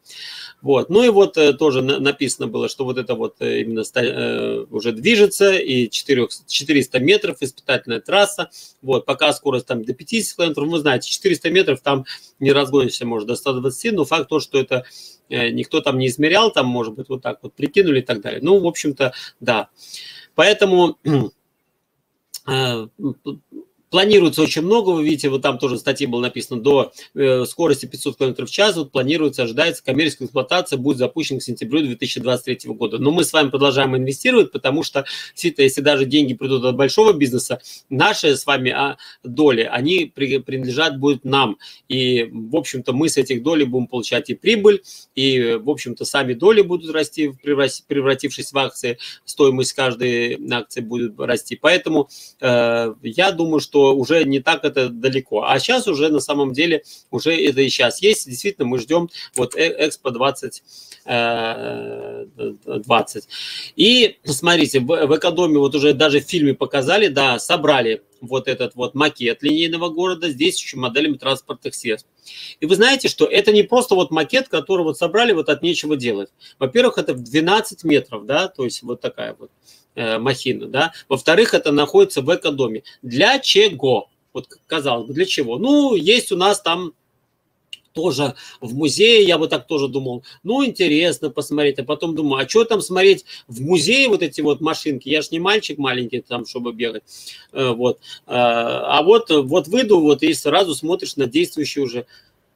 C: Вот. Ну и вот э, тоже написано было, что вот это вот э, именно э, уже движется, и 400 метров испытательная трасса. Вот, пока скорость там до 50 километров, вы знаете, 400 метров там не разгонишься, может, до 120, но факт то, что это никто там не измерял, там, может быть, вот так вот прикинули и так далее. Ну, в общем-то, да. Поэтому э, Планируется очень много, вы видите, вот там тоже в статье было написано, до э, скорости 500 км в час, вот планируется, ожидается, коммерческая эксплуатация будет запущена к сентябрю 2023 года. Но мы с вами продолжаем инвестировать, потому что, действительно, если даже деньги придут от большого бизнеса, наши с вами а, доли, они при, принадлежат будут нам. И, в общем-то, мы с этих долей будем получать и прибыль, и, в общем-то, сами доли будут расти, превратившись в акции, стоимость каждой акции будет расти. Поэтому э, я думаю, что уже не так это далеко. А сейчас уже на самом деле уже это и сейчас есть. Действительно, мы ждем вот э, Экспо 20 20. Э, и смотрите, в, в Экодоме вот уже даже в фильме показали, да, собрали вот этот вот макет линейного города с действующими моделями транспортных средств. И вы знаете, что это не просто вот макет, который вот собрали вот от нечего делать. Во-первых, это в 12 метров, да, то есть вот такая вот э, махина, да. Во-вторых, это находится в экодоме. Для чего? Вот казалось бы, для чего? Ну, есть у нас там тоже в музее, я бы так тоже думал, ну, интересно посмотреть, а потом думаю, а что там смотреть в музее вот эти вот машинки, я ж не мальчик маленький там, чтобы бегать, э, вот, а, а вот, вот выйду, вот и сразу смотришь на действующий уже,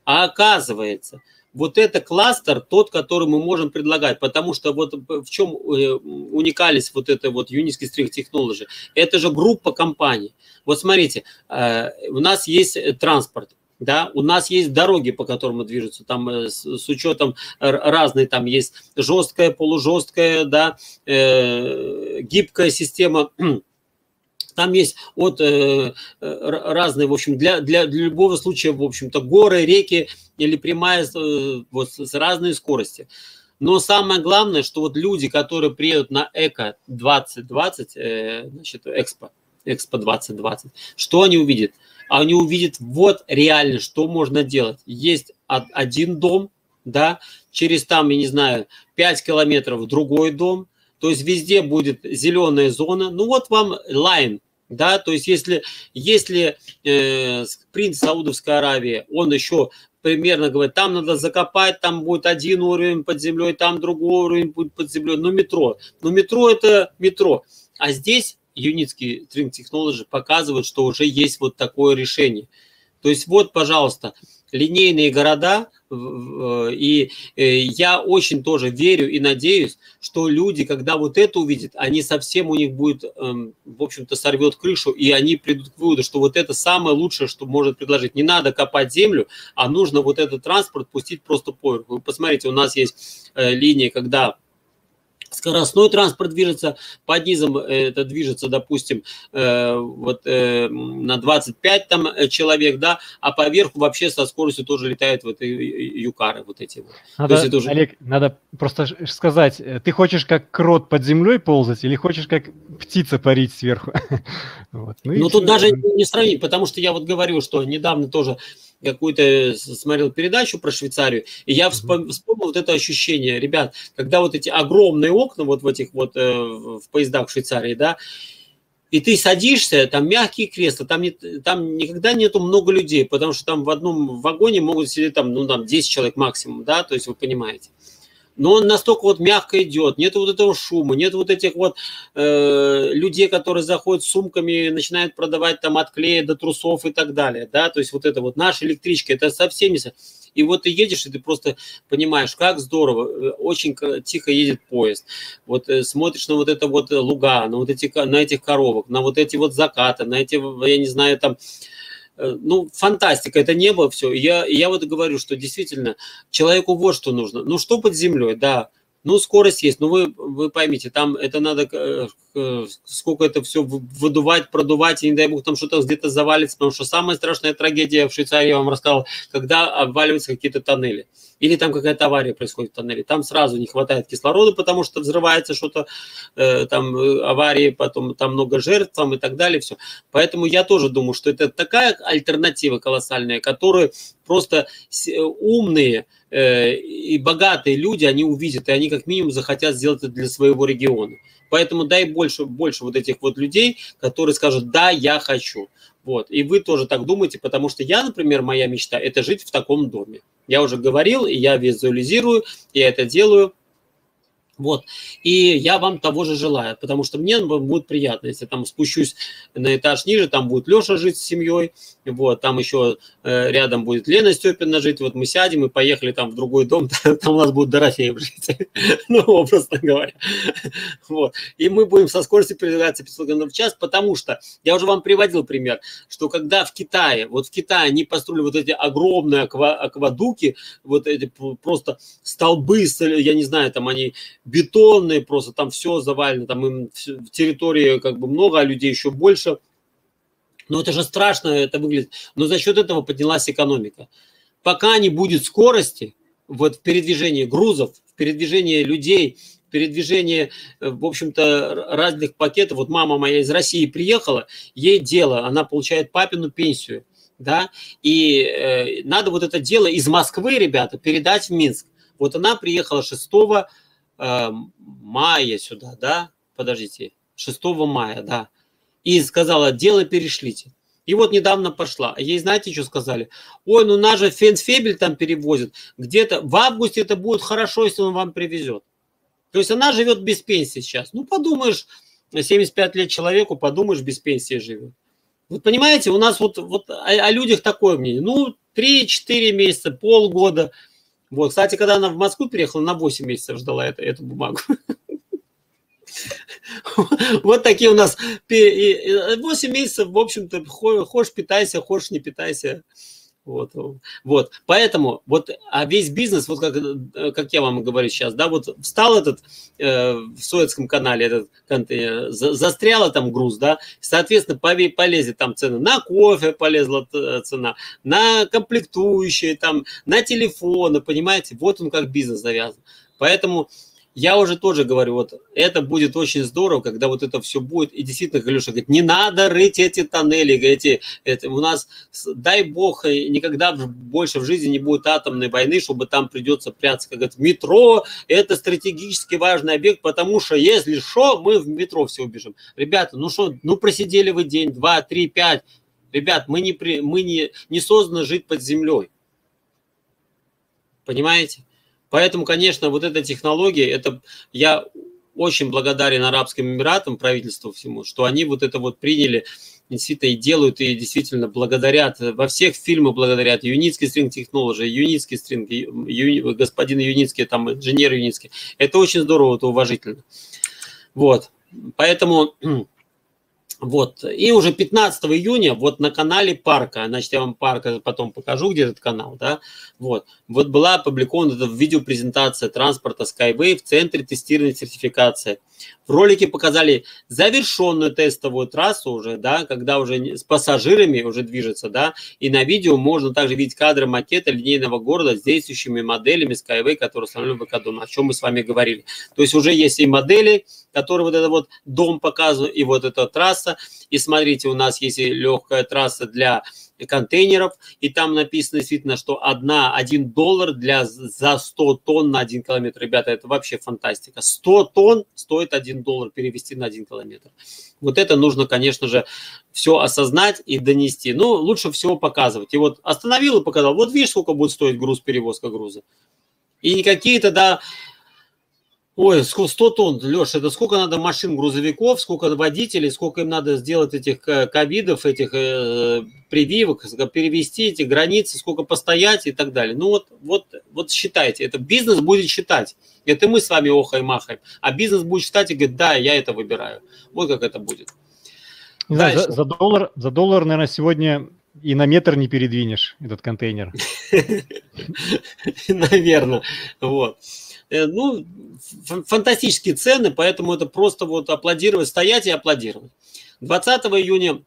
C: а оказывается, вот это кластер, тот, который мы можем предлагать, потому что вот в чем э, уникальность вот этой вот Unity String Technology, это же группа компаний. Вот смотрите, э, у нас есть транспорт, да, у нас есть дороги, по которым движутся, там э, с, с учетом разной, там есть жесткая, полужесткая, да, э, гибкая система, там есть от э, разные, в общем, для, для, для любого случая, в общем-то, горы, реки или прямая э, вот, с разной скорости. Но самое главное, что вот люди, которые приедут на ЭКО 2020, э, значит, Экспо, Экспо 2020, что они увидят? они увидят вот реально, что можно делать. Есть один дом, да, через там, я не знаю, 5 километров другой дом, то есть везде будет зеленая зона. Ну вот вам лайн, да, то есть если, если э, принц Саудовской Аравии, он еще примерно говорит, там надо закопать, там будет один уровень под землей, там другой уровень будет под землей, ну метро. Ну метро это метро. А здесь Unitsky String Technology показывают, что уже есть вот такое решение. То есть вот, пожалуйста, линейные города, и э, я очень тоже верю и надеюсь, что люди, когда вот это увидят, они совсем у них будет, эм, в общем-то, сорвет крышу, и они придут к выводу, что вот это самое лучшее, что может предложить. Не надо копать землю, а нужно вот этот транспорт пустить просто по Вы посмотрите, у нас есть э, линия, когда скоростной транспорт движется, под низом э, это движется, допустим, э, вот э, на 25 там человек, да, а поверху вообще со скоростью тоже летают вот юкары вот эти вот.
B: Надо, уже... Олег, надо просто сказать, ты хочешь как крот под землей ползать или хочешь как птица парить сверху?
C: вот. Ну, ну тут даже не сравнить, потому что я вот говорю, что недавно тоже какую-то смотрел передачу про Швейцарию, и я вспомнил, вспомнил вот это ощущение, ребят, когда вот эти огромные окна вот в этих вот э, в поездах в Швейцарии, да, и ты садишься, там мягкие кресла, там, не, там никогда нету много людей, потому что там в одном вагоне могут сидеть там, ну, там 10 человек максимум, да, то есть вы понимаете но он настолько вот мягко идет, нет вот этого шума, нет вот этих вот э, людей, которые заходят с сумками, начинают продавать там от клея до трусов и так далее, да, то есть вот это вот наша электричка, это совсем не... И вот ты едешь, и ты просто понимаешь, как здорово, э, очень тихо едет поезд. Вот э, смотришь на вот это вот луга, на вот эти, на этих коровок, на вот эти вот закаты, на эти, я не знаю, там, Э, ну, фантастика, это небо все. Я, я вот говорю, что действительно человеку вот что нужно. Ну, что под землей, да, ну, скорость есть, но вы, вы поймите, там это надо, э, э, сколько это все выдувать, продувать, и не дай бог там что-то где-то завалится, потому что самая страшная трагедия в Швейцарии, я вам рассказал, когда обваливаются какие-то тоннели или там какая-то авария происходит в тоннеле, там сразу не хватает кислорода, потому что взрывается что-то, э, там э, аварии, потом там много жертв там, и так далее, все. Поэтому я тоже думаю, что это такая альтернатива колоссальная, которую просто э, умные э, и богатые люди, они увидят, и они как минимум захотят сделать это для своего региона. Поэтому дай больше, больше вот этих вот людей, которые скажут, да, я хочу. Вот. И вы тоже так думаете, потому что я, например, моя мечта – это жить в таком доме. Я уже говорил, и я визуализирую, я это делаю – вот. И я вам того же желаю, потому что мне будет приятно, если там спущусь на этаж ниже, там будет Леша жить с семьей, вот, там еще рядом будет Лена Степина жить, вот мы сядем и поехали там в другой дом, там у нас будет Дорофеев жить, ну, образно говоря. Вот. И мы будем со скоростью передвигаться 500 км в час, потому что, я уже вам приводил пример, что когда в Китае, вот в Китае они построили вот эти огромные аквадуки, вот эти просто столбы, я не знаю, там они бетонные просто, там все завалено, там им территории как бы много, а людей еще больше. Но это же страшно, это выглядит. Но за счет этого поднялась экономика. Пока не будет скорости вот в передвижении грузов, в передвижении людей, в передвижении, э, в общем-то, разных пакетов. Вот мама моя из России приехала, ей дело, она получает папину пенсию, да, и э, надо вот это дело из Москвы, ребята, передать в Минск. Вот она приехала 6 э, мая сюда, да, подождите, 6 мая, да, и сказала, дело перешлите. И вот недавно пошла. А ей знаете, что сказали? Ой, ну нас же Фенсфебель там перевозит. Где-то в августе это будет хорошо, если он вам привезет. То есть она живет без пенсии сейчас. Ну, подумаешь, 75 лет человеку, подумаешь, без пенсии живет. Вот понимаете, у нас вот, вот о, о людях такое мнение. Ну, 3-4 месяца, полгода. Вот, кстати, когда она в Москву переехала, на 8 месяцев ждала это, эту бумагу. Вот такие у нас 8 месяцев, в общем-то, хочешь питайся, хочешь не питайся. Вот, вот, поэтому вот, а весь бизнес, вот как, как я вам говорю сейчас, да, вот встал этот э, в Суэцком канале этот контейнер, за, застряла там груз, да, соответственно, полезли там цены на кофе, полезла цена, на комплектующие, там, на телефоны, понимаете, вот он как бизнес завязан. Поэтому я уже тоже говорю, вот это будет очень здорово, когда вот это все будет. И действительно, Галюша говорит, не надо рыть эти тоннели, эти, это, у нас, дай бог, никогда больше в жизни не будет атомной войны, чтобы там придется прятаться. Как говорит, метро – это стратегически важный объект, потому что если что, мы в метро все убежим. Ребята, ну что, ну просидели вы день, два, три, пять. Ребят, мы не, при, мы не, не созданы жить под землей. Понимаете? Поэтому, конечно, вот эта технология, это я очень благодарен Арабским Эмиратам, правительству всему, что они вот это вот приняли, действительно и делают, и действительно благодарят, во всех фильмах благодарят Юницкий стринг технологии, Юницкий стринг, Ю, господин Юницкий, там инженер Юницкий. Это очень здорово, это уважительно. Вот, поэтому вот. И уже 15 июня вот на канале Парка, значит, я вам Парка потом покажу, где этот канал, да, вот, вот была опубликована видеопрезентация транспорта Skyway в центре тестирования и сертификации. В ролике показали завершенную тестовую трассу уже, да, когда уже с пассажирами уже движется, да, и на видео можно также видеть кадры макета линейного города с действующими моделями Skyway, которые установлены в Экодом, о чем мы с вами говорили. То есть уже есть и модели, которые вот это вот дом показывают, и вот эта трасса. И смотрите, у нас есть легкая трасса для контейнеров, и там написано действительно, что одна, один доллар для, за 100 тонн на один километр. Ребята, это вообще фантастика. 100 тонн стоит один доллар перевести на один километр. Вот это нужно, конечно же, все осознать и донести. Ну, лучше всего показывать. И вот остановил и показал. Вот видишь, сколько будет стоить груз, перевозка груза. И не какие-то, да, Ой, 100 тонн, Леша, это сколько надо машин, грузовиков, сколько водителей, сколько им надо сделать этих э, ковидов, этих э, прививок, перевести эти границы, сколько постоять и так далее. Ну вот, вот, вот считайте, это бизнес будет считать. Это мы с вами охаем-махаем, а бизнес будет считать и говорит, да, я это выбираю. Вот как это будет.
B: Не знаю, за, за, доллар, за доллар, наверное, сегодня и на метр не передвинешь этот контейнер.
C: Наверное, вот. Э, ну, фантастические цены, поэтому это просто вот аплодировать, стоять и аплодировать. 20 июня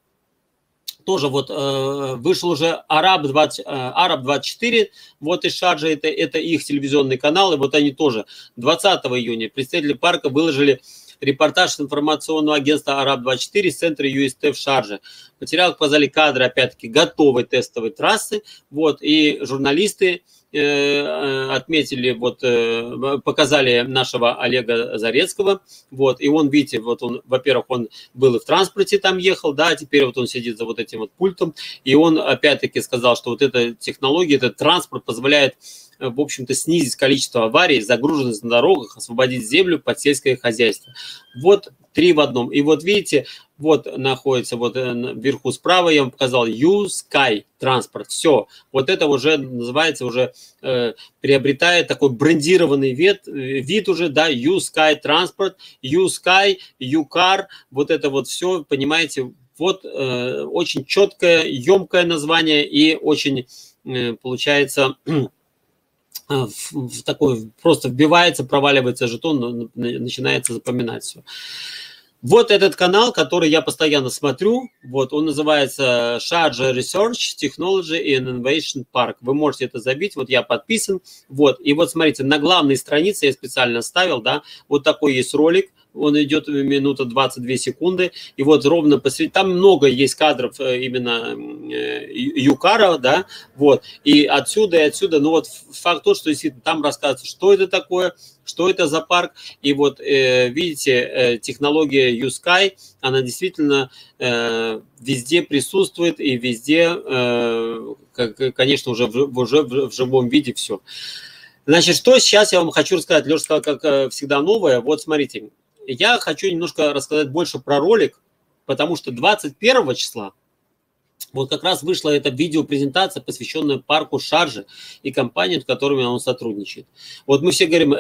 C: тоже вот э, вышел уже Араб, 20, э, Араб 24, вот из Шарджа, это, это их телевизионный канал, и вот они тоже 20 июня представители парка выложили репортаж информационного агентства Араб-24 с центра UST в Шарже. В материалах показали кадры, опять-таки, готовой тестовой трассы, вот, и журналисты Э, отметили, вот, э, показали нашего Олега Зарецкого, вот, и он, видите, вот он, во-первых, он был и в транспорте там ехал, да, теперь вот он сидит за вот этим вот пультом, и он, опять-таки, сказал, что вот эта технология, этот транспорт позволяет в общем-то, снизить количество аварий, загруженность на дорогах, освободить землю под сельское хозяйство. Вот три в одном. И вот видите, вот находится вот э, вверху справа, я вам показал, U-Sky транспорт. Все, вот это уже называется, уже э, приобретает такой брендированный вид, э, вид уже, да, U-Sky транспорт, U-Sky, U-Car, вот это вот все, понимаете, вот э, очень четкое, емкое название и очень, э, получается, А, в, в такой просто вбивается, проваливается жетон, начинается запоминать все. Вот этот канал, который я постоянно смотрю, вот он называется Sharjah Research Technology and Innovation Park. Вы можете это забить, вот я подписан, вот. И вот смотрите, на главной странице я специально ставил, да, вот такой есть ролик, он идет минута 22 секунды, и вот ровно посреди, там много есть кадров э, именно э, Юкара, да, вот, и отсюда, и отсюда, ну вот факт тот, что действительно там рассказывается, что это такое, что это за парк, и вот э, видите, технология USky, она действительно везде присутствует и везде, конечно, уже в, уже в живом виде все. Значит, что сейчас я вам хочу рассказать? Леша сказал, как всегда, новое. Вот смотрите, я хочу немножко рассказать больше про ролик, потому что 21 числа вот как раз вышла эта видеопрезентация, посвященная парку Шаржи и компаниям, с которыми он сотрудничает. Вот мы все говорим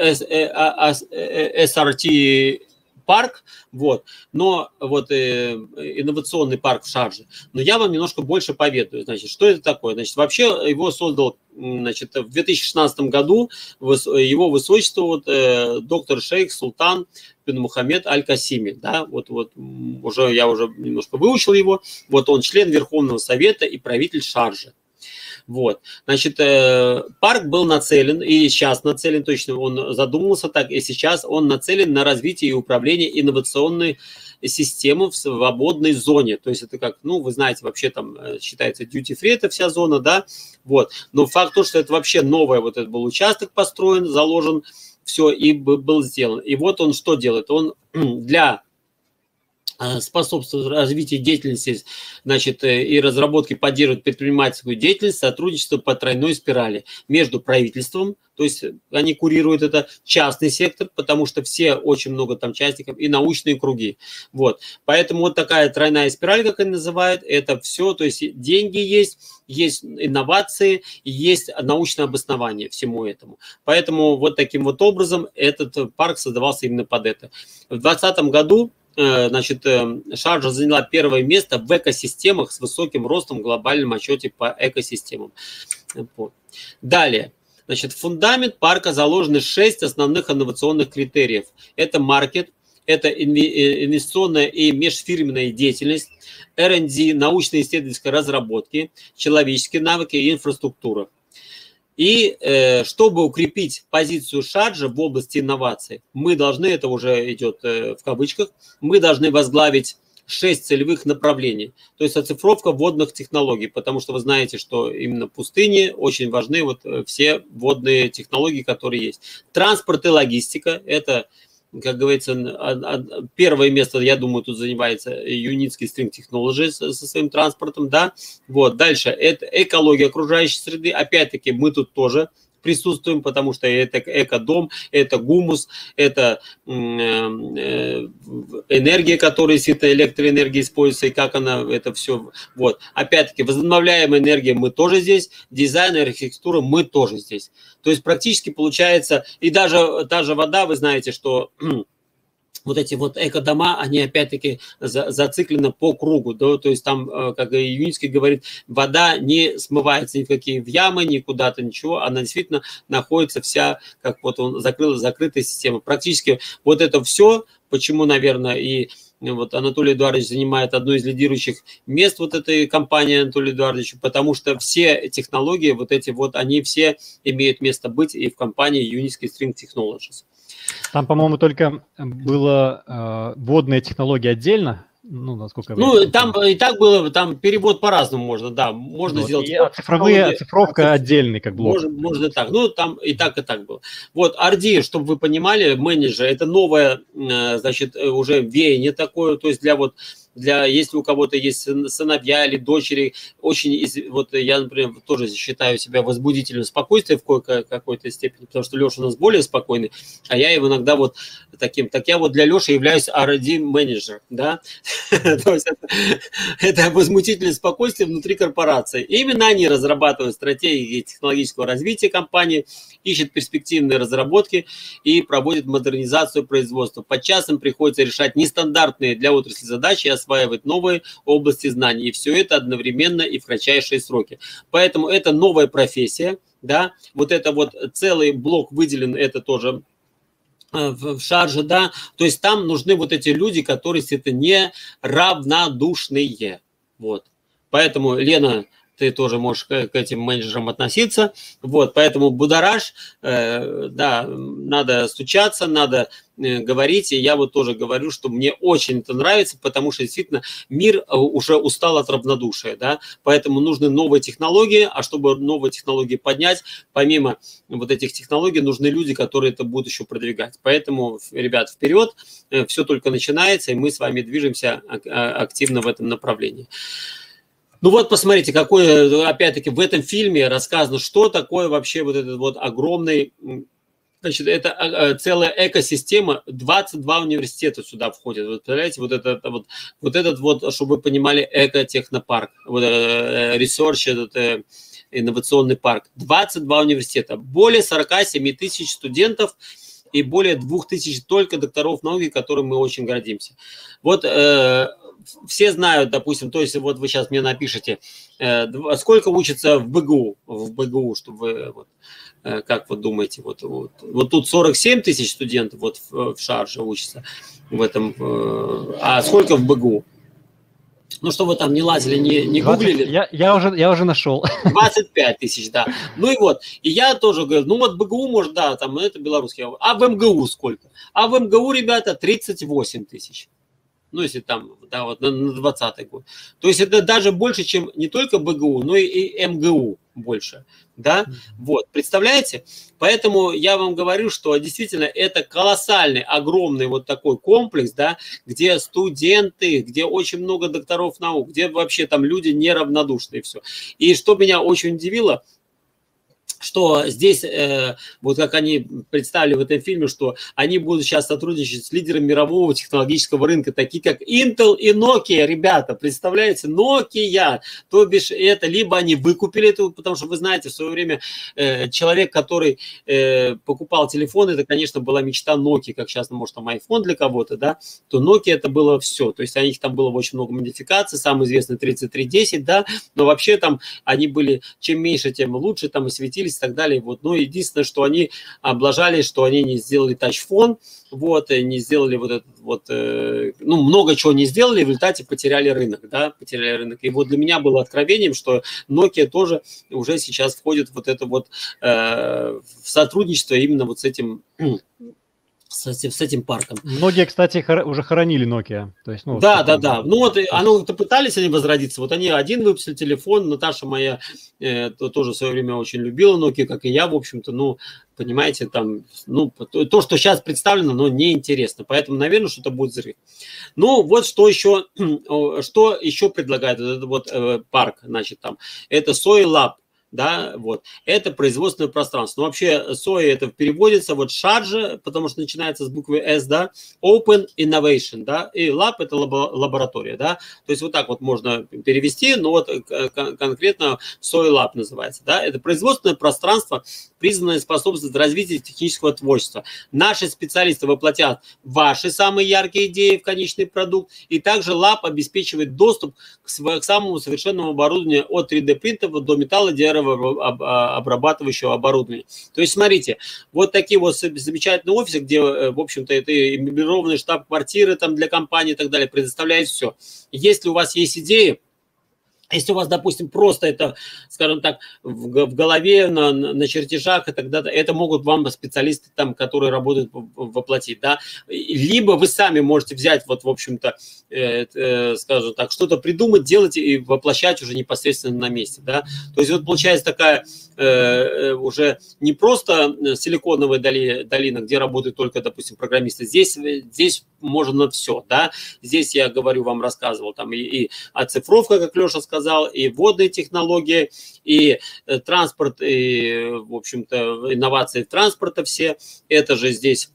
C: SRT парк, вот, но вот э, инновационный парк в Шарже. Но я вам немножко больше поведаю, значит, что это такое. Значит, вообще его создал, значит, в 2016 году его высочество вот, э, доктор шейх Султан бин Мухаммед Аль-Касими, да, вот, вот уже я уже немножко выучил его, вот он член Верховного Совета и правитель Шаржи. Вот. Значит, э, парк был нацелен, и сейчас нацелен, точно он задумался так, и сейчас он нацелен на развитие и управление инновационной системы в свободной зоне. То есть это как, ну, вы знаете, вообще там э, считается duty free, это вся зона, да, вот. Но факт то, что это вообще новое, вот этот был участок построен, заложен, все, и был сделан. И вот он что делает? Он для способствует развитию деятельности значит, э, и разработке поддерживает предпринимательскую деятельность, сотрудничество по тройной спирали между правительством, то есть они курируют это, частный сектор, потому что все, очень много там частников, и научные круги. Вот. Поэтому вот такая тройная спираль, как они называют, это все, то есть деньги есть, есть инновации, есть научное обоснование всему этому. Поэтому вот таким вот образом этот парк создавался именно под это. В 2020 году Э, значит, э, Шарджа заняла первое место в экосистемах с высоким ростом в глобальном отчете по экосистемам. Далее. Значит, в фундамент парка заложены шесть основных инновационных критериев. Это маркет, это э, инвестиционная и межфирменная деятельность, R&D, научно-исследовательской разработки, человеческие навыки и инфраструктура. И э, чтобы укрепить позицию Шарджа в области инноваций, мы должны, это уже идет э, в кавычках, мы должны возглавить шесть целевых направлений. То есть оцифровка водных технологий, потому что вы знаете, что именно пустыни очень важны вот э, все водные технологии, которые есть. Транспорт и логистика – это как говорится, первое место, я думаю, тут занимается Юницкий String Technology со, своим транспортом, да. Вот, дальше, это экология окружающей среды, опять-таки, мы тут тоже присутствуем, потому что это экодом, это гумус, это э, энергия, которая из электроэнергии используется, и как она, это все. Вот. Опять-таки, возобновляемая энергия мы тоже здесь, дизайн архитектура мы тоже здесь. То есть практически получается, и даже та же вода, вы знаете, что вот эти вот эко-дома, они опять-таки за, зациклены по кругу, да, то есть там, э, как Юницкий говорит, вода не смывается ни в какие в ямы, ни куда-то, ничего, она действительно находится вся, как вот он закрыл, закрытая система. Практически вот это все, почему, наверное, и вот Анатолий Эдуардович занимает одно из лидирующих мест вот этой компании Анатолия Эдуардовича, потому что все технологии, вот эти вот, они все имеют место быть и в компании Unisky String Technologies.
B: Там, по-моему, только было э, водная технология отдельно, ну, насколько
C: я Ну, там и так было, там перевод по-разному можно, да, можно вот, сделать.
B: И цифровые, оцифровка отдельный как блок.
C: Можно, можно так, ну, там и так, и так было. Вот, RD, чтобы вы понимали, менеджер, это новое, э, значит, уже веяние такое, то есть для вот для, если у кого-то есть сыновья или дочери, очень, вот я, например, тоже считаю себя возбудителем спокойствия в какой-то степени, потому что Леша у нас более спокойный, а я его иногда вот таким, так я вот для Леши являюсь R&D менеджер, да, то есть это, возмутительное спокойствие внутри корпорации. Именно они разрабатывают стратегии технологического развития компании, ищут перспективные разработки и проводят модернизацию производства. Подчас им приходится решать нестандартные для отрасли задачи, осваивать новые области знаний. И все это одновременно и в кратчайшие сроки. Поэтому это новая профессия, да, вот это вот целый блок выделен, это тоже э, в шарже, да, то есть там нужны вот эти люди, которые это не равнодушные, вот. Поэтому, Лена, ты тоже можешь к, этим менеджерам относиться. Вот, поэтому будораж, э, да, надо стучаться, надо э, говорить, и я вот тоже говорю, что мне очень это нравится, потому что действительно мир э, уже устал от равнодушия, да, поэтому нужны новые технологии, а чтобы новые технологии поднять, помимо вот этих технологий, нужны люди, которые это будут еще продвигать. Поэтому, ребят, вперед, все только начинается, и мы с вами движемся активно в этом направлении. Ну вот посмотрите, какой, опять-таки, в этом фильме рассказано, что такое вообще вот этот вот огромный, значит, это а, а, целая экосистема, 22 университета сюда входят. Вы представляете, вот этот вот, вот этот вот, чтобы вы понимали, экотехнопарк, вот э, research, этот э, инновационный парк, 22 университета, более 47 тысяч студентов, и более двух тысяч только докторов науки, которым мы очень гордимся. Вот э, все знают, допустим, то есть вот вы сейчас мне напишите, э, сколько учится в БГУ, в БГУ, чтобы вот, э, как вы думаете, вот, вот, вот тут 47 тысяч студентов вот в, в Шарже учатся в этом, э, а сколько в БГУ? Ну, что вы там не лазили, не, не 20, гуглили.
B: Я, я, уже, я уже нашел.
C: 25 тысяч, да. Ну и вот, и я тоже говорю, ну вот БГУ, может, да, там, это белорусский. А в МГУ сколько? А в МГУ, ребята, 38 тысяч ну, если там, да, вот на, на 20 год. То есть это даже больше, чем не только БГУ, но и, и МГУ больше, да, вот, представляете? Поэтому я вам говорю, что действительно это колоссальный, огромный вот такой комплекс, да, где студенты, где очень много докторов наук, где вообще там люди неравнодушные, все. И что меня очень удивило, что здесь, э, вот как они представили в этом фильме, что они будут сейчас сотрудничать с лидерами мирового технологического рынка, такие как Intel и Nokia, ребята, представляете, Nokia, то бишь это либо они выкупили это, потому что вы знаете, в свое время э, человек, который э, покупал телефон, это, конечно, была мечта Nokia, как сейчас, может, там iPhone для кого-то, да, то Nokia это было все, то есть у них там было очень много модификаций, самый известный 3310, да, но вообще там они были, чем меньше, тем лучше, там и светили и так далее. Вот. Но единственное, что они облажались, что они не сделали тачфон, вот, и не сделали вот этот вот, э, ну, много чего не сделали, в результате потеряли рынок, да, потеряли рынок. И вот для меня было откровением, что Nokia тоже уже сейчас входит вот это вот э, в сотрудничество именно вот с этим с, с этим парком.
B: Многие, кстати, хор- уже хоронили Nokia. То есть,
C: ну, да, да, да. Ну вот, оно то пытались они возродиться. Вот они один выпустили телефон. Наташа моя э, то, тоже в свое время очень любила Nokia, как и я, в общем-то. Ну, понимаете, там, ну, то, что сейчас представлено, но неинтересно. Поэтому, наверное, что-то будет взрыв. Ну, вот что еще, что еще предлагает этот вот э, парк, значит, там, это Soy Lab да, вот, это производственное пространство. Но вообще SOI это переводится вот шаржа, потому что начинается с буквы S, да, Open Innovation, да, и Lab это лаборатория, да, то есть вот так вот можно перевести, но вот конкретно SOI Lab называется, да, это производственное пространство, признанное способствовать развитию технического творчества. Наши специалисты воплотят ваши самые яркие идеи в конечный продукт, и также Lab обеспечивает доступ к, к самому совершенному оборудованию от 3D принтера до металла обрабатывающего оборудования. То есть, смотрите, вот такие вот замечательные офисы, где, э, в общем-то, это и меблированные штаб-квартиры там для компании и так далее, предоставляет все. Если у вас есть идеи, если у вас, допустим, просто это, скажем так, в, в голове, на, на чертежах и так далее, это могут вам специалисты, там, которые работают, воплотить, да. Либо вы сами можете взять, вот, в общем-то, э, э, скажем так, что-то придумать, делать и воплощать уже непосредственно на месте, да. То есть вот получается такая э, э уже не просто силиконовая доли, долина, где работают только, допустим, программисты. Здесь, здесь можно все, да. Здесь я говорю, вам рассказывал, там и, и оцифровка, как Леша сказал, и водные технологии, и э, транспорт, и, в общем-то, инновации транспорта все. Это же здесь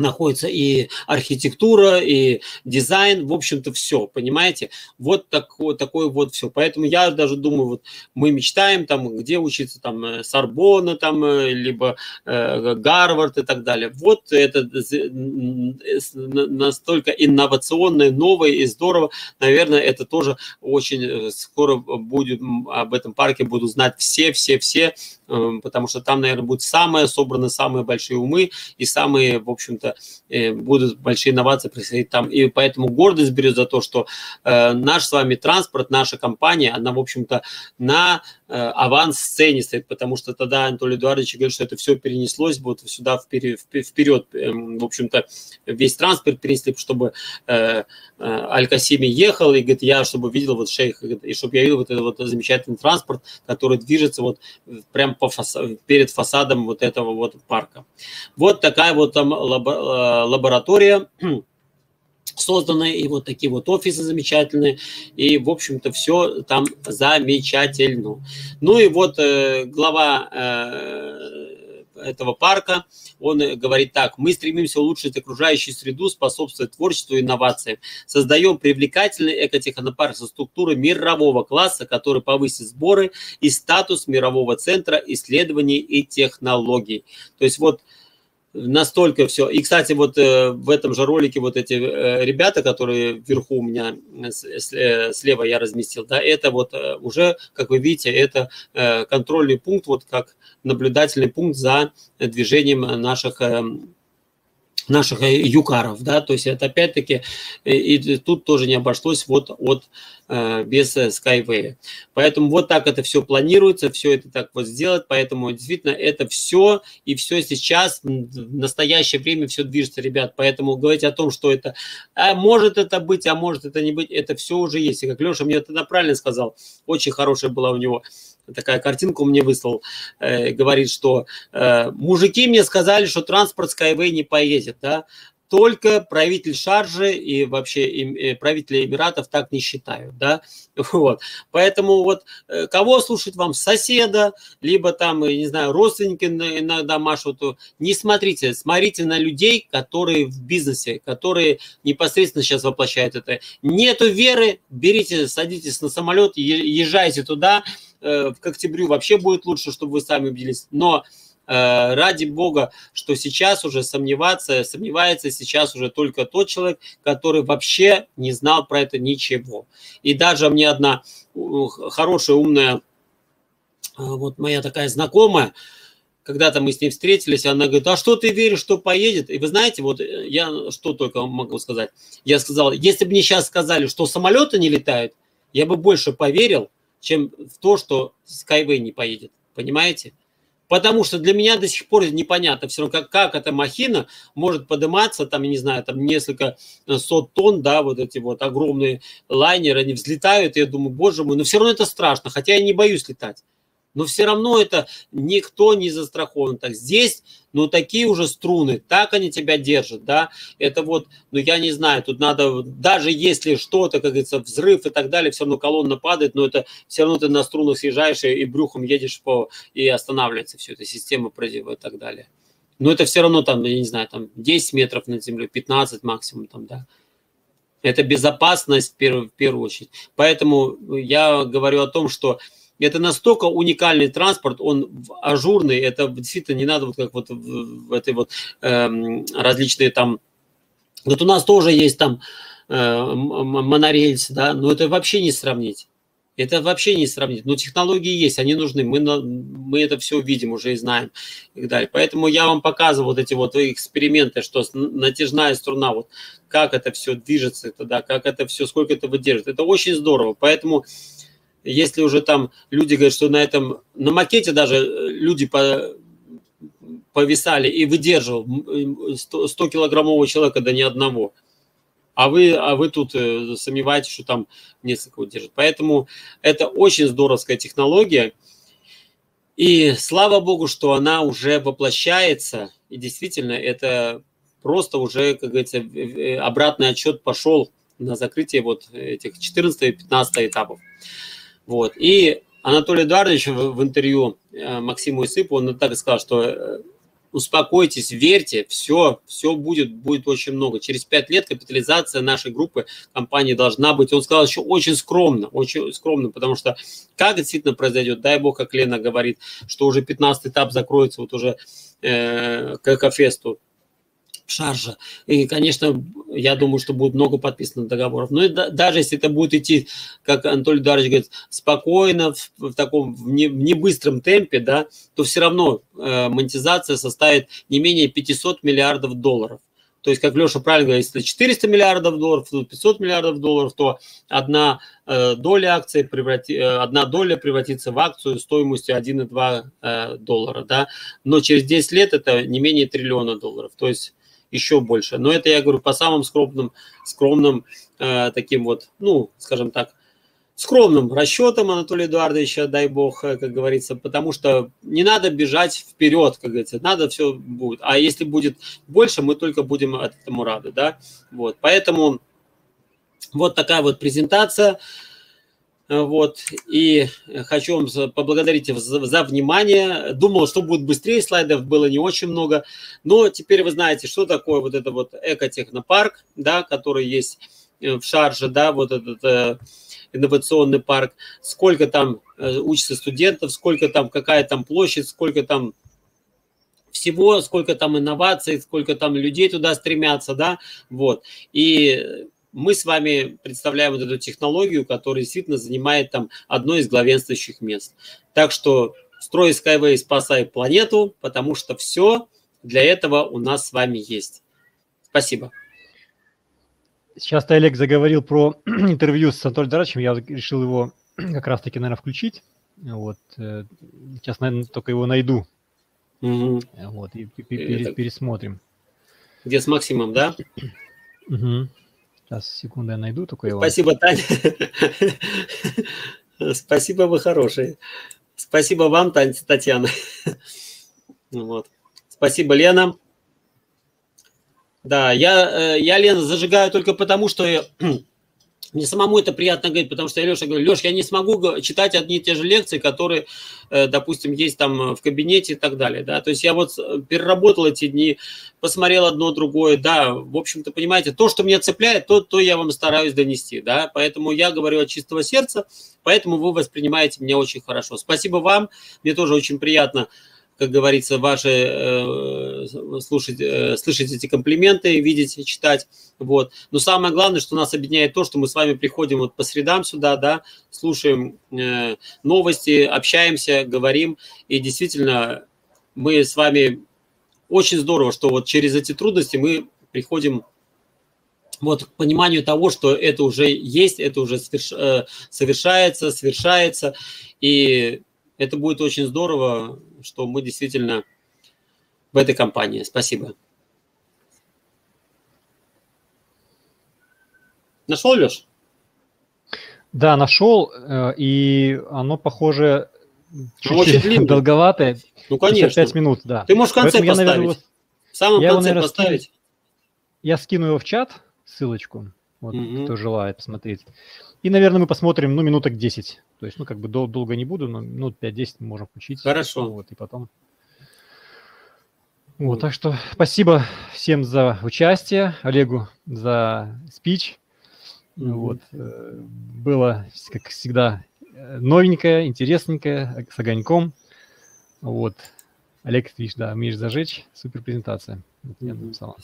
C: находится и архитектура, и дизайн, в общем-то, все, понимаете? Вот такое, такое вот все. Поэтому я даже думаю, вот мы мечтаем там, где учиться, там, э, Сорбона, там, э, либо э, Гарвард и так далее. Вот это настолько инновационное, новое и здорово. Наверное, это тоже очень скоро будет, об этом парке будут знать все, все, все, потому что там, наверное, будут самые собраны, самые большие умы и самые, в общем-то, э, будут большие инновации происходить там. И поэтому гордость берет за то, что э, наш с вами транспорт, наша компания, она, в общем-то, на э, аванс-сцене стоит, потому что тогда Анатолий Эдуардович говорит, что это все перенеслось вот сюда вперед, вперед эм, в общем-то, весь транспорт перенесли, чтобы э, э, Аль-Касими ехал, и говорит, я, чтобы видел вот шейх, и чтобы я видел вот этот вот замечательный транспорт, который движется вот прямо по фасад, перед фасадом вот этого вот парка. Вот такая вот там лаборатория созданы, и вот такие вот офисы замечательные, и, в общем-то, все там замечательно. Ну и вот э, глава э, этого парка, он говорит так, мы стремимся улучшить окружающую среду, способствовать творчеству и инновациям, создаем привлекательный экотехнопарк со структурой мирового класса, который повысит сборы и статус мирового центра исследований и технологий. То есть вот настолько все. И, кстати, вот э, в этом же ролике вот эти э, ребята, которые вверху у меня э, слева я разместил, да, это вот уже, как вы видите, это контрольный пункт, вот как наблюдательный пункт за движением наших наших э, юкаров, да, то есть это опять-таки, э, и тут тоже не обошлось вот от, э, без Skyway. Поэтому вот так это все планируется, все это так вот сделать, поэтому действительно это все, и все сейчас, в настоящее время все движется, ребят, поэтому говорить о том, что это, а может это быть, а может это не быть, это все уже есть, и как Леша мне тогда правильно сказал, очень хорошая была у него такая картинка мне выслал, э, говорит, что э, мужики мне сказали, что транспорт Skyway не поедет, да, только правитель Шаржи и вообще и, правители Эмиратов так не считают, да, вот. Поэтому вот э, кого слушать вам, соседа, либо там, не знаю, родственники иногда машут, не смотрите, смотрите на людей, которые в бизнесе, которые непосредственно сейчас воплощают это. Нету веры, берите, садитесь на самолет, езжайте туда, Э, к октябрю вообще будет лучше, чтобы вы сами убедились. Но э, ради бога, что сейчас уже сомневаться, сомневается сейчас уже только тот человек, который вообще не знал про это ничего. И даже мне одна хорошая, умная, э, вот моя такая знакомая, когда-то мы с ней встретились, она говорит, а что ты веришь, что поедет? И вы знаете, вот я что только могу сказать. Я сказал, если бы мне сейчас сказали, что самолеты не летают, я бы больше поверил, чем в то, что Skyway не поедет. Понимаете? Потому что для меня до сих пор непонятно все равно, как, как эта махина может подниматься, там, я не знаю, там несколько сот тонн, да, вот эти вот огромные лайнеры, они взлетают, и я думаю, боже мой, но все равно это страшно, хотя я не боюсь летать но все равно это никто не застрахован. Так здесь, ну, такие уже струны, так они тебя держат, да, это вот, ну, я не знаю, тут надо, даже если что-то, как говорится, взрыв и так далее, все равно колонна падает, но это все равно ты на струнах съезжаешь и, и брюхом едешь по, и останавливается все это, система и так далее. Но это все равно там, я не знаю, там 10 метров над землей, 15 максимум там, да. Это безопасность в первую, в первую очередь. Поэтому я говорю о том, что это настолько уникальный транспорт, он ажурный, это действительно не надо вот как вот в этой вот э, различные там, вот у нас тоже есть там э, монорельс, да, но это вообще не сравнить. Это вообще не сравнить. Но технологии есть, они нужны. Мы, мы это все видим уже и знаем. И так далее. Поэтому я вам показываю вот эти вот эксперименты, что натяжная струна, вот как это все движется тогда, как это все, сколько это выдержит. Это очень здорово. Поэтому если уже там люди говорят, что на этом, на макете даже э, люди по, повисали и выдерживал 100-килограммового человека до ни одного. А вы, а вы тут э, сомневаетесь, что там несколько удержит. Поэтому это очень здоровская технология. И слава богу, что она уже воплощается. И действительно, это просто уже, как говорится, обратный отчет пошел на закрытие вот этих 14 и 15 этапов. Вот. И Анатолий Эдуардович в, интервью э, Максиму Исыпу, он так и сказал, что э, успокойтесь, верьте, все, все будет, будет очень много. Через пять лет капитализация нашей группы компании должна быть, он сказал, еще очень скромно, очень скромно, потому что как действительно произойдет, дай бог, как Лена говорит, что уже 15 этап закроется, вот уже э, к Экофесту, шаржа. И, конечно, я думаю, что будет много подписано договоров. Но да, даже если это будет идти, как Анатолий Дарович говорит, спокойно, в, в таком в не, в небыстром темпе, да, то все равно э, монетизация составит не менее 500 миллиардов долларов. То есть, как Леша правильно говорит, если 400 миллиардов долларов, 500 миллиардов долларов, то одна э, доля акции преврати, э, одна доля превратится в акцию стоимостью 1,2 э, доллара, да. Но через 10 лет это не менее триллиона долларов, то есть еще больше. Но это я говорю по самым скромным, скромным э, таким вот, ну, скажем так, скромным расчетом Анатолия Эдуардовича, дай бог, э, как говорится, потому что не надо бежать вперед, как говорится, надо все будет. А если будет больше, мы только будем этому рады, да. Вот, поэтому вот такая вот презентация. Вот, и хочу вам поблагодарить за, за внимание. Думал, что будет быстрее, слайдов было не очень много, но теперь вы знаете, что такое вот это вот экотехнопарк, да, который есть э, в Шарже, да, вот этот э, инновационный парк, сколько там э, учатся студентов, сколько там, какая там площадь, сколько там всего, сколько там инноваций, сколько там людей туда стремятся, да, вот. И мы с вами представляем вот эту технологию, которая действительно занимает там одно из главенствующих мест. Так что строй Skyway, спасай планету, потому что все для этого у нас с вами есть. Спасибо.
B: Сейчас ты, Олег, заговорил про интервью с Анатолием Дарачем, я решил его как раз-таки, наверное, включить. Вот. Э, сейчас, наверное, только его найду. Угу. Вот, и пересмотрим.
C: Где с Максимом, да?
B: Угу. Сейчас, секунду, я найду только его.
C: Спасибо, Таня. Спасибо, вы хорошие. Спасибо вам, Татьяна. Вот. Спасибо, Лена. Да, я, э, я Лена, зажигаю только потому, что мне самому это приятно говорить, потому что я Леша говорю, Леш, я не смогу читать одни и те же лекции, которые, э, допустим, есть там в кабинете и так далее, да, то есть я вот э, переработал эти дни, посмотрел одно, другое, да, в общем-то, понимаете, то, что меня цепляет, то, то я вам стараюсь донести, да, поэтому я говорю от чистого сердца, поэтому вы воспринимаете меня очень хорошо. Спасибо вам, мне тоже очень приятно как говорится, ваши э, слушать, э, слышать эти комплименты, видеть, читать. Вот. Но самое главное, что нас объединяет то, что мы с вами приходим вот по средам сюда, да, слушаем э, новости, общаемся, говорим. И действительно, мы с вами очень здорово, что вот через эти трудности мы приходим вот к пониманию того, что это уже есть, это уже совершается, совершается. И это будет очень здорово, что мы действительно в этой компании. Спасибо. Нашел, Леш?
B: Да, нашел, э, и оно похоже чуть-чуть долговатое.
C: Ну, конечно.
B: 5 минут, да.
C: Ты можешь в конце Поэтому поставить. Я, наверное, в самом я конце его, наверное, поставить. Скину,
B: я скину его в чат, ссылочку, вот, угу. кто желает посмотреть. И, наверное, мы посмотрим, ну, минуток 10. То есть, ну, как бы дол- долго не буду, но минут 5-10 мы можем включить.
C: Хорошо.
B: Вот, и потом... Вот, так что спасибо всем за участие, Олегу за спич. Mm-hmm. Вот, э, было, как всегда, новенькое, интересненькое, с огоньком. Вот. Олег, видишь, да, умеешь зажечь. Супер презентация. Я написала.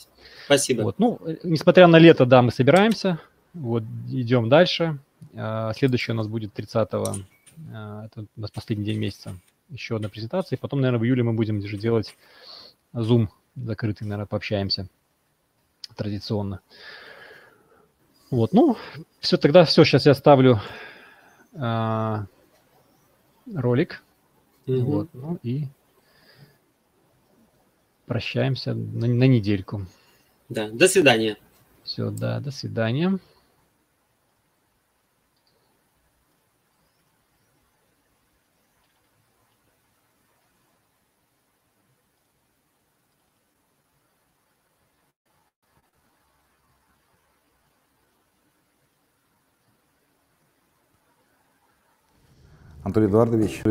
C: Спасибо.
B: Вот, ну, э, несмотря на лето, да, мы собираемся. Вот, идем дальше. А, следующий у нас будет 30-го, а, это у нас последний день месяца, еще одна презентация. И потом, наверное, в июле мы будем уже делать Zoom закрытый, наверное, пообщаемся традиционно. Вот, ну, все, тогда все, сейчас я ставлю э, ролик. Mm-hmm. Вот, ну и прощаемся на, на недельку.
C: Да, до свидания.
B: Все, да, до свидания.
D: Анатолий Эдуардович,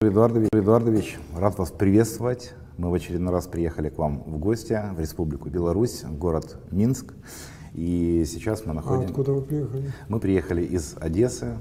D: Эдуардович, Эдуардович, рад вас приветствовать. Мы в очередной раз приехали к вам в гости в Республику Беларусь, в город Минск. И сейчас мы находимся...
E: А откуда вы приехали?
D: Мы приехали из Одессы.